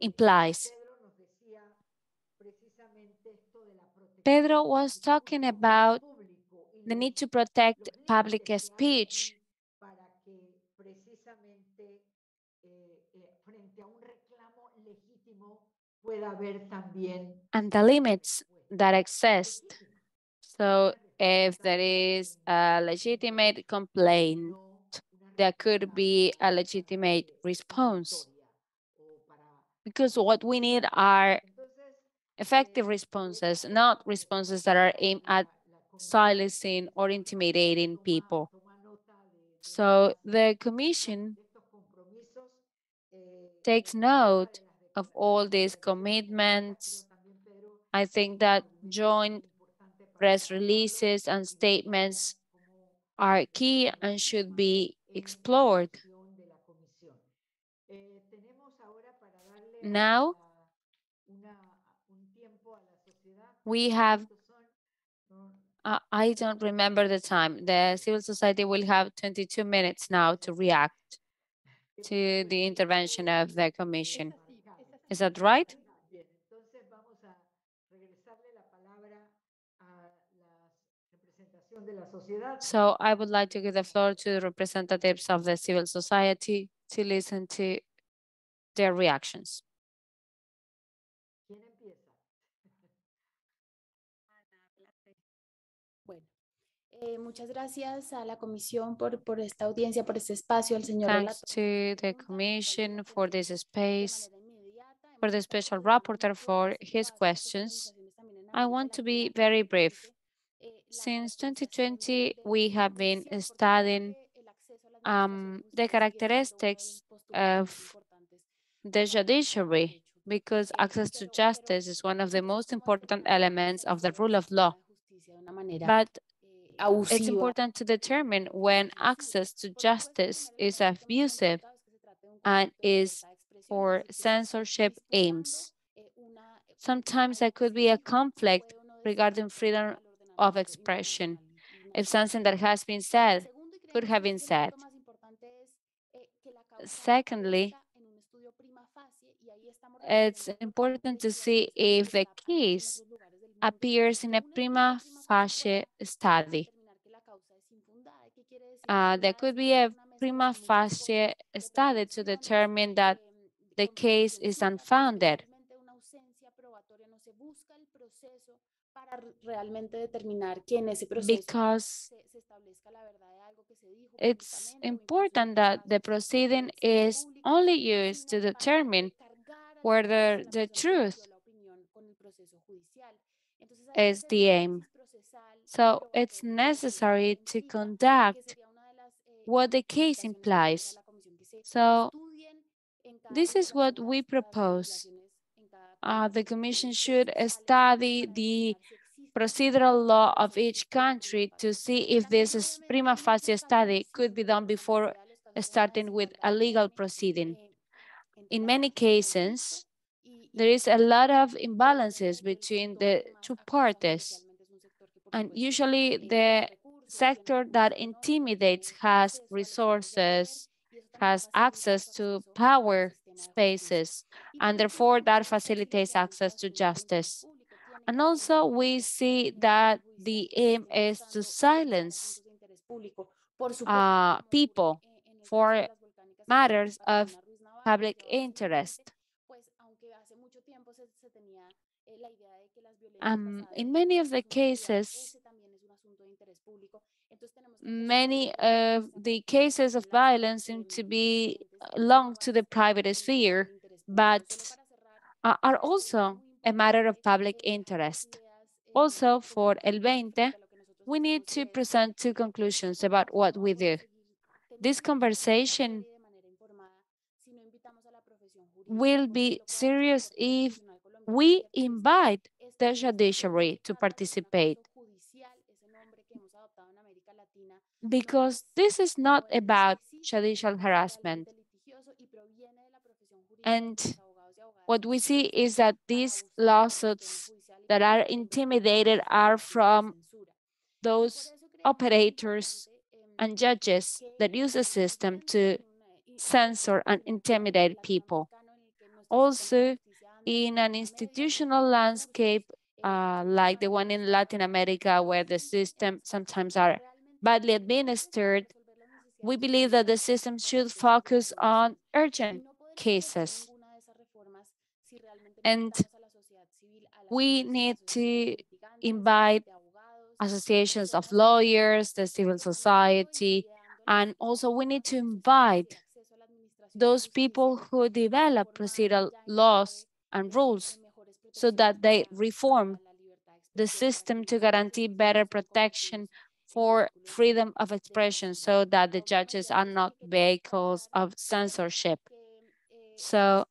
implies. Pedro was talking about the need to protect public speech. And the limits that exist. So if there is a legitimate complaint, there could be a legitimate response. Because what we need are effective responses, not responses that are aimed at silencing or intimidating people. So the Commission takes note of all these commitments. I think that joint press releases and statements are key and should be explored. Now, we have, uh, I don't remember the time. The civil society will have 22 minutes now to react to the intervention of the commission. Is that right? So I would like to give the floor to the representatives of the civil society to listen to their reactions. Bueno, eh, muchas gracias a la comisión por, por esta audiencia, por este espacio, al señor Thanks relator. to the commission for this space, for the special rapporteur for his questions. I want to be very brief. Since 2020, we have been studying um, the characteristics of the judiciary because access to justice is one of the most important elements of the rule of law. But it's important to determine when access to justice is abusive and is for censorship aims. Sometimes there could be a conflict regarding freedom of expression if something that has been said could have been said. Secondly, it's important to see if the case appears in a prima facie study. Uh, there could be a prima facie study to determine that the case is unfounded. Because it's important that the proceeding is only used to determine whether the truth is the aim. So it's necessary to conduct what the case implies. So this is what we propose. Uh, the Commission should study the procedural law of each country to see if this prima facie study could be done before starting with a legal proceeding. In many cases, there is a lot of imbalances between the two parties. And usually the sector that intimidates has resources, has access to power spaces, and therefore that facilitates access to justice. And also we see that the aim is to silence uh, people for matters of public interest. Um, in many of the cases, many of the cases of violence seem to be belong to the private sphere, but uh, are also a matter of public interest. Also, for El 20, we need to present two conclusions about what we do. This conversation will be serious if we invite the judiciary to participate. Because this is not about judicial harassment. And what we see is that these lawsuits that are intimidated are from those operators and judges that use the system to censor and intimidate people. Also, in an institutional landscape uh, like the one in Latin America, where the system sometimes are badly administered, we believe that the system should focus on urgent cases. And we need to invite associations of lawyers, the civil society, and also we need to invite those people who develop procedural laws and rules so that they reform the system to guarantee better protection for freedom of expression so that the judges are not vehicles of censorship. So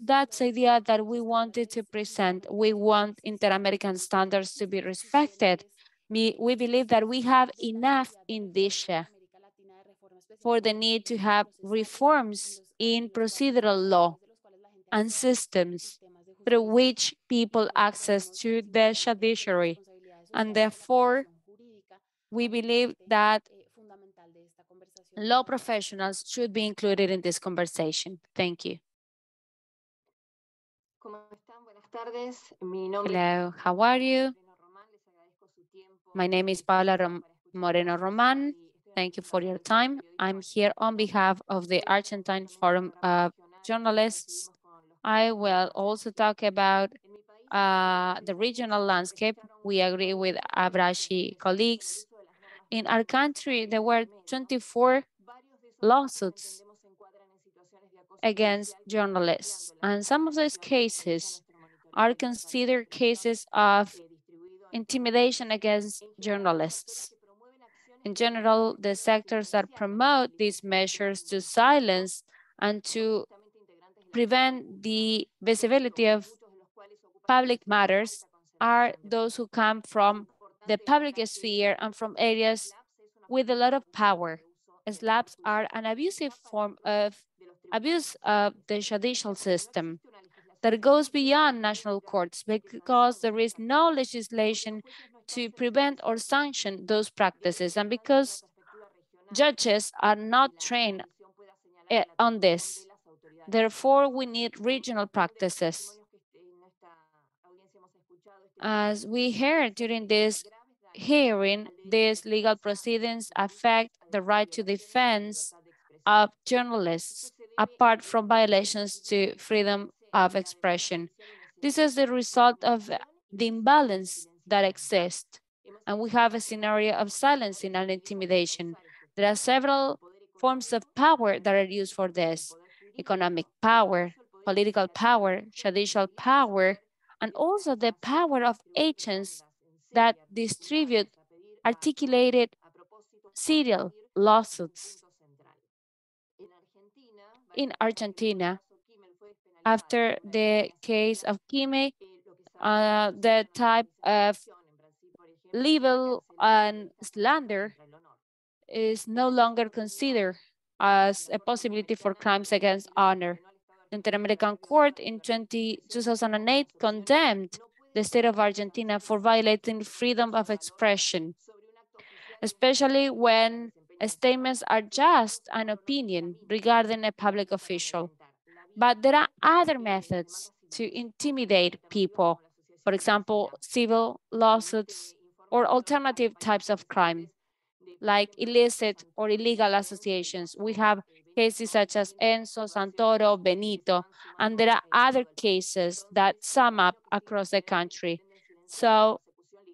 that's the idea that we wanted to present. We want inter-American standards to be respected. We, we believe that we have enough indicia for the need to have reforms in procedural law and systems through which people access to the judiciary. And therefore, we believe that law professionals should be included in this conversation. Thank you. Hello, how are you? My name is Paula Rom Moreno Roman. Thank you for your time. I'm here on behalf of the Argentine Forum of Journalists. I will also talk about uh, the regional landscape. We agree with Abraji colleagues. In our country, there were 24 lawsuits against journalists. And some of those cases are considered cases of intimidation against journalists. In general, the sectors that promote these measures to silence and to prevent the visibility of public matters are those who come from the public sphere and from areas with a lot of power. SLAPPs are an abusive form of abuse of the judicial system that goes beyond national courts because there is no legislation to prevent or sanction those practices and because judges are not trained eh, on this. Therefore, we need regional practices. As we heard during this hearing, these legal proceedings affect the right to defense of journalists, apart from violations to freedom of expression. This is the result of the imbalance that exists, and we have a scenario of silencing and intimidation. There are several forms of power that are used for this. Economic power, political power, judicial power, and also the power of agents that distribute articulated serial lawsuits. In Argentina, after the case of Kimel, uh, the type of libel and slander is no longer considered as a possibility for crimes against honor. The Inter-American Court in 20, 2008 condemned the state of Argentina for violating freedom of expression, especially when statements are just an opinion regarding a public official. But there are other methods to intimidate people, for example, civil lawsuits or alternative types of crime, like illicit or illegal associations. We have cases such as Enzo, Santoro, Benito, and there are other cases that sum up across the country. So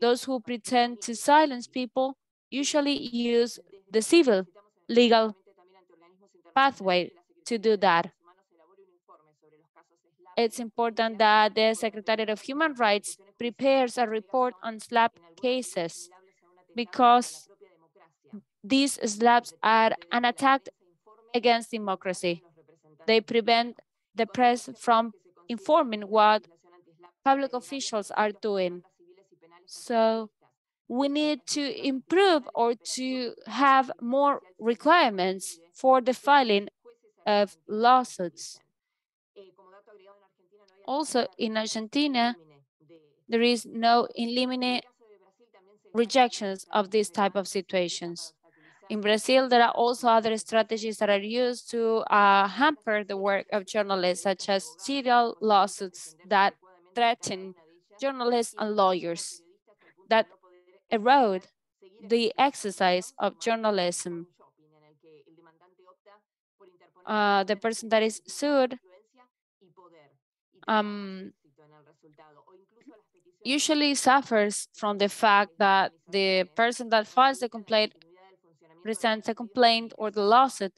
those who pretend to silence people usually use the civil legal pathway to do that. It's important that the Secretariat of Human Rights prepares a report on SLAPP cases because these SLAPPs are an attack against democracy. They prevent the press from informing what public officials are doing. So we need to improve or to have more requirements for the filing of lawsuits. Also, in Argentina, there is no in limine rejections of this type of situations. In Brazil, there are also other strategies that are used to uh, hamper the work of journalists, such as serial lawsuits that threaten journalists and lawyers, that erode the exercise of journalism. Uh, the person that is sued um, usually suffers from the fact that the person that files the complaint presents a complaint or the lawsuit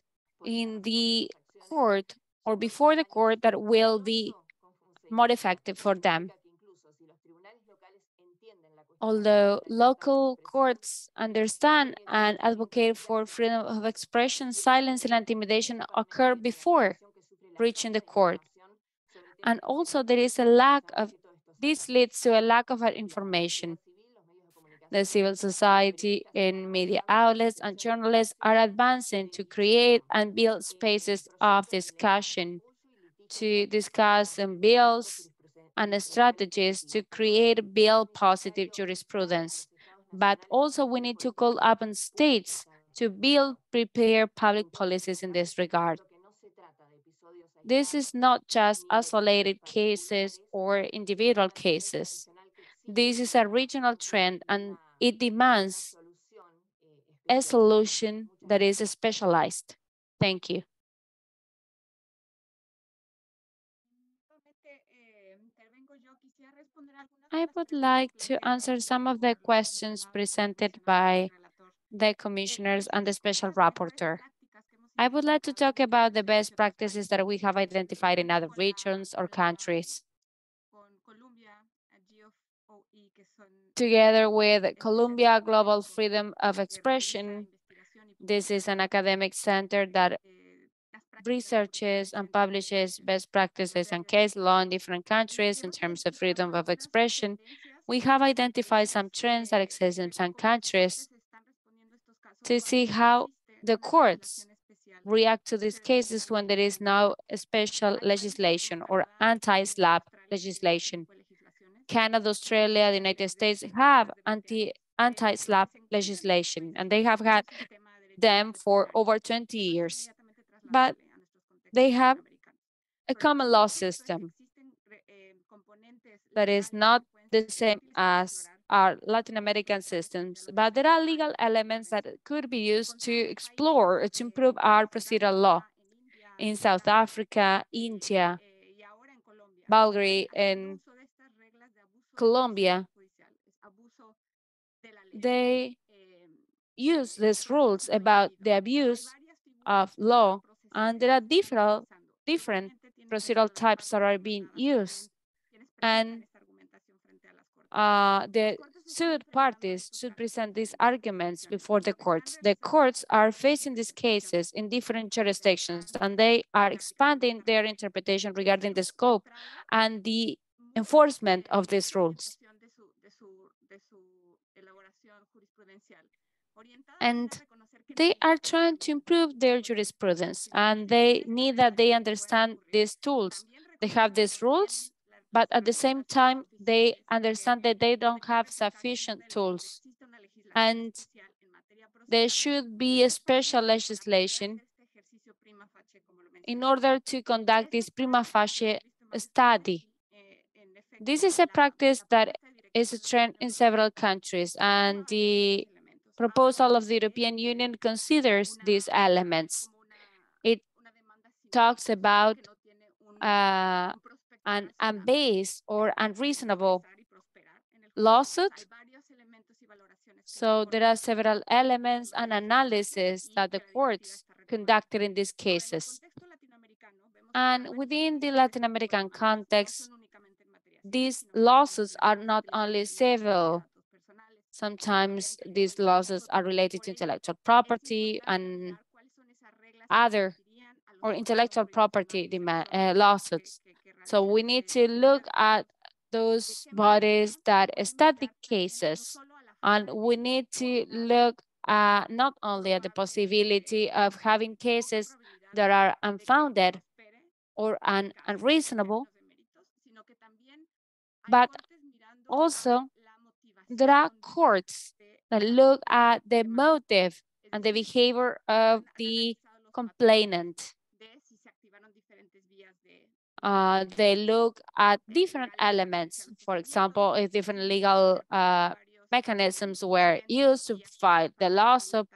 in the court or before the court that will be more effective for them. Although local courts understand and advocate for freedom of expression, silence and intimidation occur before reaching the court. And also there is a lack of, this leads to a lack of information. The civil society and media outlets and journalists are advancing to create and build spaces of discussion to discuss and bills and strategies to create bill positive jurisprudence. But also we need to call upon states to build prepare public policies in this regard. This is not just isolated cases or individual cases. This is a regional trend and it demands a solution that is specialized. Thank you. I would like to answer some of the questions presented by the commissioners and the special rapporteur. I would like to talk about the best practices that we have identified in other regions or countries. Together with Columbia Global Freedom of Expression, this is an academic center that researches and publishes best practices and case law in different countries in terms of freedom of expression. We have identified some trends that exist in some countries to see how the courts react to these cases when there is now special legislation or anti-SLAPP legislation. Canada, Australia, the United States have anti anti-SLAPP legislation, and they have had them for over 20 years. But they have a common law system that is not the same as our Latin American systems, but there are legal elements that could be used to explore, to improve our procedural law in South Africa, India, Bulgaria, and Colombia. They use these rules about the abuse of law, and there are different, different procedural types that are being used. And uh, the sued parties should present these arguments before the courts. The courts are facing these cases in different jurisdictions and they are expanding their interpretation regarding the scope and the enforcement of these rules. And they are trying to improve their jurisprudence and they need that they understand these tools. They have these rules but at the same time, they understand that they don't have sufficient tools. And there should be a special legislation in order to conduct this prima facie study. This is a practice that is a trend in several countries, and the proposal of the European Union considers these elements. It talks about uh, an unbased or unreasonable lawsuit So there are several elements and analysis that the courts conducted in these cases. And within the Latin American context, these losses are not only civil. Sometimes these losses are related to intellectual property and other or intellectual property demand, uh, lawsuits. So we need to look at those bodies that study cases and we need to look uh, not only at the possibility of having cases that are unfounded or un unreasonable, but also there are courts that look at the motive and the behavior of the complainant. Uh, they look at different elements. For example, if different legal uh, mechanisms were used to fight the lawsuit,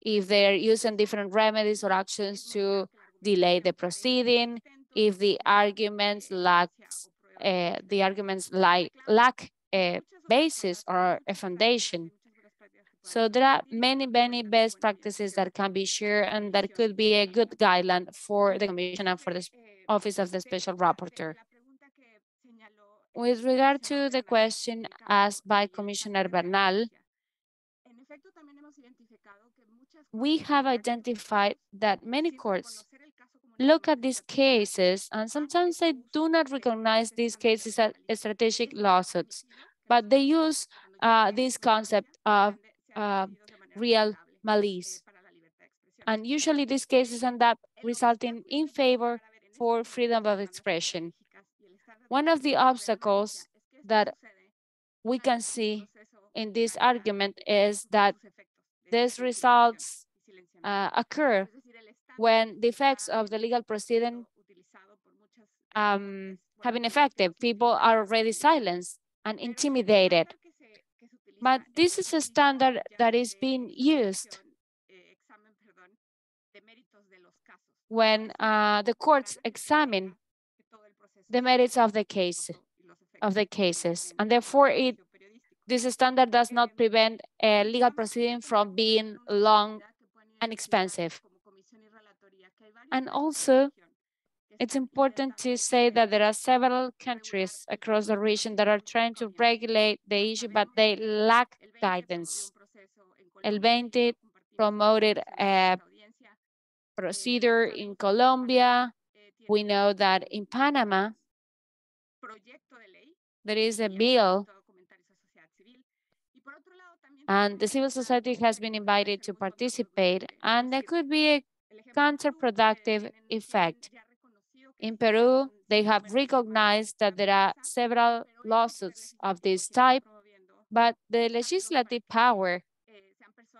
if they're using different remedies or actions to delay the proceeding, if the arguments lack uh, the arguments like lack a basis or a foundation. So there are many, many best practices that can be shared and that could be a good guideline for the Commission and for the Office of the Special Rapporteur. With regard to the question asked by Commissioner Bernal, we have identified that many courts look at these cases and sometimes they do not recognize these cases as strategic lawsuits, but they use uh, this concept of uh, real malice. And usually these cases end up resulting in favor for freedom of expression. One of the obstacles that we can see in this argument is that these results uh, occur when the effects of the legal proceeding um, have been effective. People are already silenced and intimidated. But this is a standard that is being used when uh, the courts examine the merits of the case of the cases, and therefore it this standard does not prevent a legal proceeding from being long and expensive. And also, it's important to say that there are several countries across the region that are trying to regulate the issue, but they lack guidance. El Veinte promoted a procedure in Colombia. We know that in Panama, there is a bill and the civil society has been invited to participate and there could be a counterproductive effect. In Peru, they have recognized that there are several lawsuits of this type, but the legislative power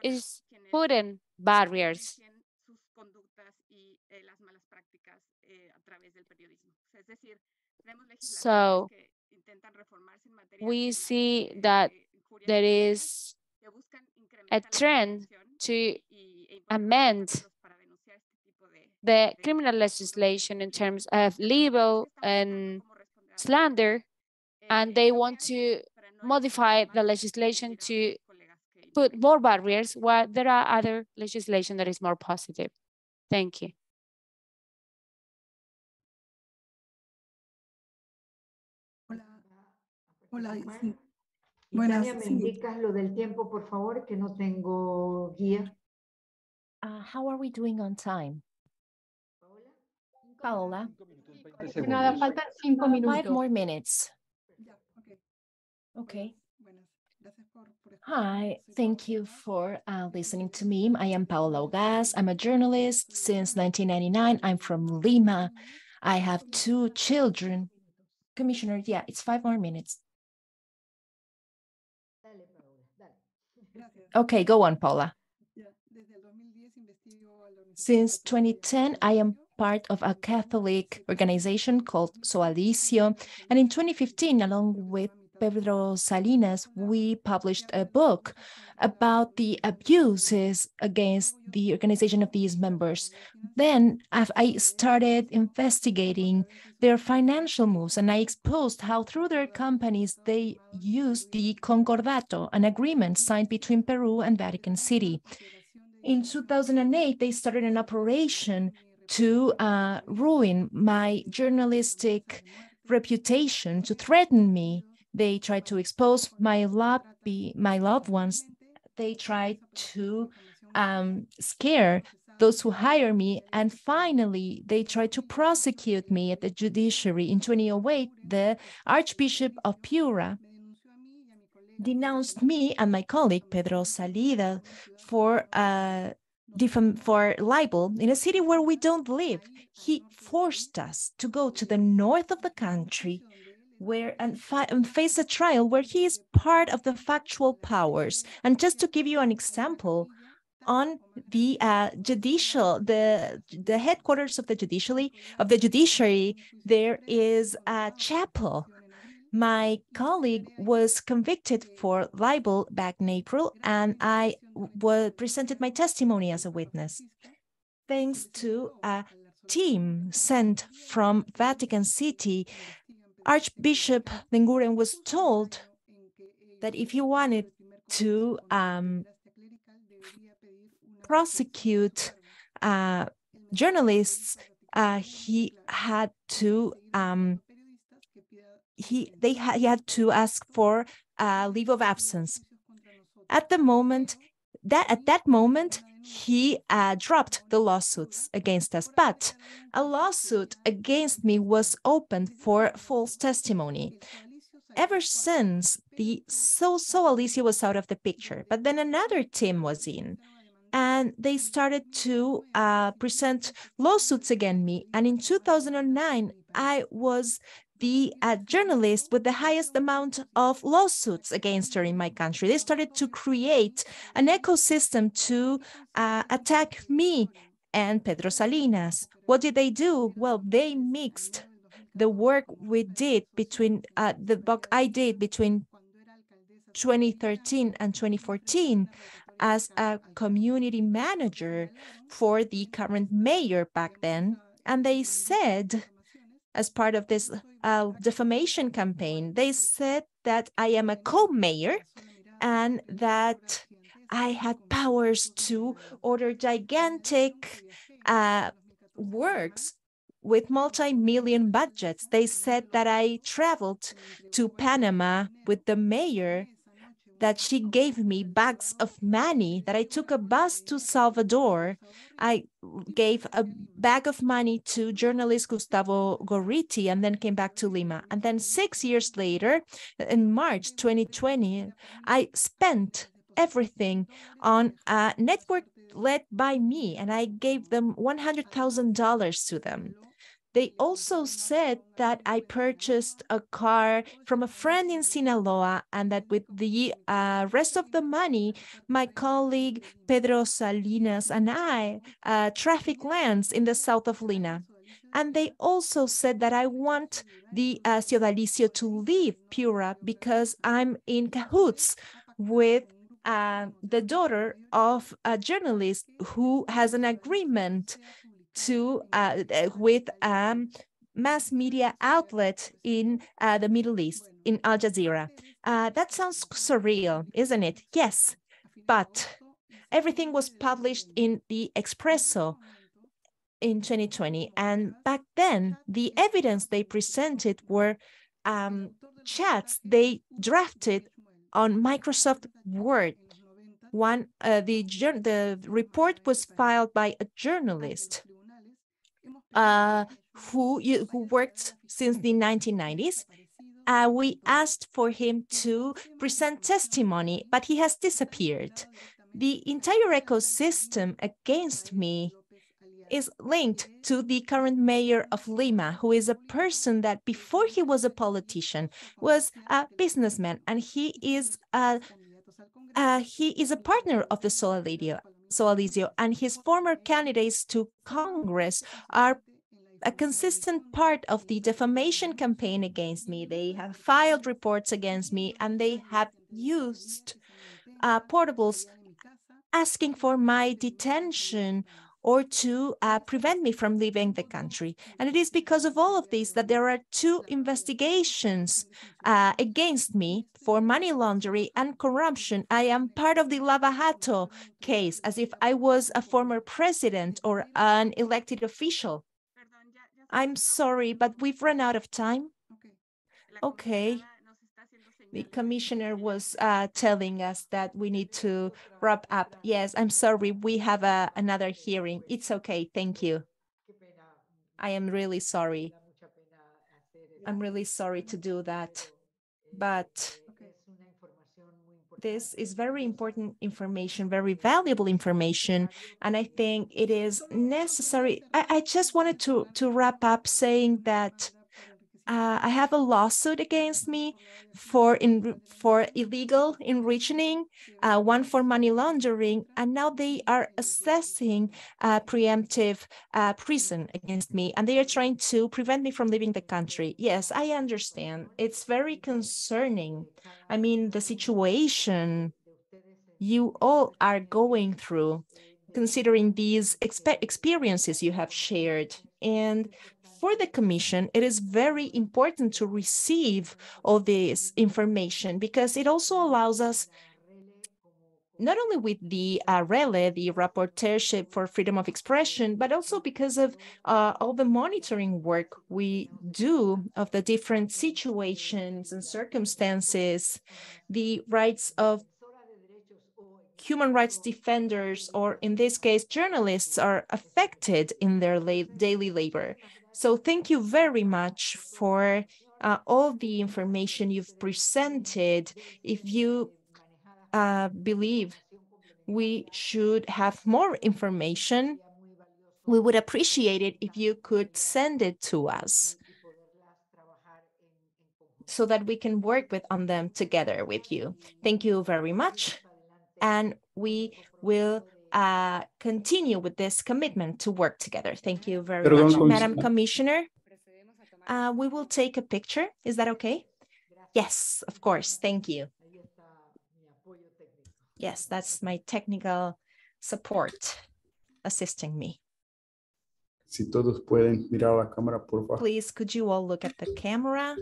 is putting barriers. So we see that there is a trend to amend the criminal legislation in terms of libel and slander, and they want to modify the legislation to put more barriers while there are other legislation that is more positive. Thank you. Hola. Hola. Omar, sí. Y Buenas, Tania, me sí. indicas lo del tiempo, por favor, que no tengo guía. Uh, how are we doing on time? Paola, Nada, faltan cinco five more minutes. Ok. Okay. Buenas. Gracias por, por Hi, thank you for uh, listening to me. I am Paola Ugaz. I'm a journalist since 1999. I'm from Lima. I have two children. Commissioner, yeah, it's five more minutes. Dale, Paola, dale. Gracias. Okay, go on, Paula. Ya, desde el 2010 investigo a la Organización Since 2010, I am Sodalicio. Part of a Catholic organization called Sodalicio. And in 2015, along with Pedro Salinas, we published a book about the abuses against the organization of these members. Then I started investigating their financial moves and I exposed how through their companies they used the Concordato, an agreement signed between Peru and Vatican City. In 2008, they started an operation to uh, ruin my journalistic reputation, to threaten me. They tried to expose my, lobby, my loved ones. They tried to um, scare those who hire me. And finally, they tried to prosecute me at the judiciary. In 2008, the Archbishop of Piura denounced me and my colleague, Pedro Salinas, for uh, for libel in a city where we don't live. He forced us to go to the north of the country where and, and, face a trial where he is part of the factual powers. And just to give you an example, on the uh, judicial, the the headquarters of the judiciary of the judiciary, there is a chapel my colleague was convicted for libel back in April, and I presented my testimony as a witness. Thanks to a team sent from Vatican City, Archbishop Eguren was told that if he wanted to um, prosecute uh, journalists, uh, he had to um, he they ha he had to ask for a leave of absence. At the moment, that at that moment, he uh, dropped the lawsuits against us, but a lawsuit against me was opened for false testimony. Ever since the so so Alicia was out of the picture, but then another team was in, and they started to uh, present lawsuits against me. And in 2009, I was the uh, journalist with the highest amount of lawsuits against her in my country. They started to create an ecosystem to uh, attack me and Pedro Salinas. What did they do? Well, they mixed the work we did between uh, the book I did between 2013 and 2014 as a community manager for the current mayor back then. And they said as part of this uh, defamation campaign. They said that I am a co-mayor and that I had powers to order gigantic uh, works with multi-million budgets. They said that I traveled to Panama with the mayor that she gave me bags of money, that I took a bus to Salvador. I gave a bag of money to journalist Gustavo Gorriti and then came back to Lima. And then six years later, in March 2020, I spent everything on a network led by me and I gave them $100,000 to them. They also said that I purchased a car from a friend in Sinaloa and that with the uh, rest of the money, my colleague Pedro Salinas and I uh, traffic lands in the south of Lima. And they also said that I want the uh, Sodalicio to leave Piura because I'm in cahoots with uh, the daughter of a journalist who has an agreement to uh, with um, mass media outlet in uh, the Middle East, in Al Jazeera. Uh, that sounds surreal, isn't it? Yes, but everything was published in the Expreso in 2020. And back then, the evidence they presented were um, chats they drafted on Microsoft Word. One, uh, the, the report was filed by a journalist uh, who, who worked since the 1990s. Uh, we asked for him to present testimony, but he has disappeared. The entire ecosystem against me is linked to the current mayor of Lima, who is a person that before he was a politician was a businessman, and he is a uh, he is a partner of the Sodalicio, Sodalicio, and his former candidates to Congress are a consistent part of the defamation campaign against me. They have filed reports against me and they have used uh, portables asking for my detention or to uh, prevent me from leaving the country. And it is because of all of this that there are two investigations uh, against me for money laundering and corruption. I am part of the Lava Jato case, as if I was a former president or an elected official. Perdón, ya, ya se I'm sorry, but we've run out of time. Okay. The commissioner was uh, telling us that we need to wrap up. Yes, I'm sorry, we have a, another hearing. It's okay, thank you. I am really sorry. I'm really sorry to do that, but this is very important information, very valuable information, and I think it is necessary. I, I just wanted to, to wrap up saying that uh, I have a lawsuit against me for in for illegal enriching, uh, one for money laundering, and now they are assessing uh, preemptive uh, prison against me, and they are trying to prevent me from leaving the country. Yes, I understand. It's very concerning. I mean, the situation you all are going through, considering these expe- experiences you have shared, and for the Commission, it is very important to receive all this information because it also allows us not only with the uh, RELE, the Rapporteurship for Freedom of Expression, but also because of uh, all the monitoring work we do of the different situations and circumstances, the rights of human rights defenders, or in this case, journalists are affected in their la daily labor. So thank you very much for uh, all the information you've presented. If you uh, believe we should have more information, we would appreciate it if you could send it to us so that we can work with on them together with you. Thank you very much. And we will uh, continue with this commitment to work together. Thank you very Perdón, much. Madam comisionada. Commissioner, uh, we will take a picture. Is that okay? Yes, of course. Thank you. Yes, that's my technical support assisting me. Si todos pueden mirar la cámara, por favor. Please, could you all look at the camera?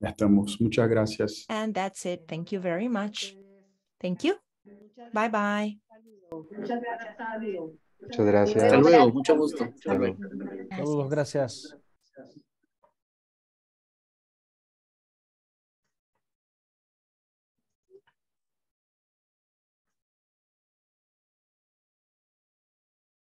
Ya estamos. Muchas gracias. And that's it. Thank you very much. Thank you. Bye bye. Muchas gracias. Hasta luego, mucho gusto. Hasta luego. Saludos, gracias.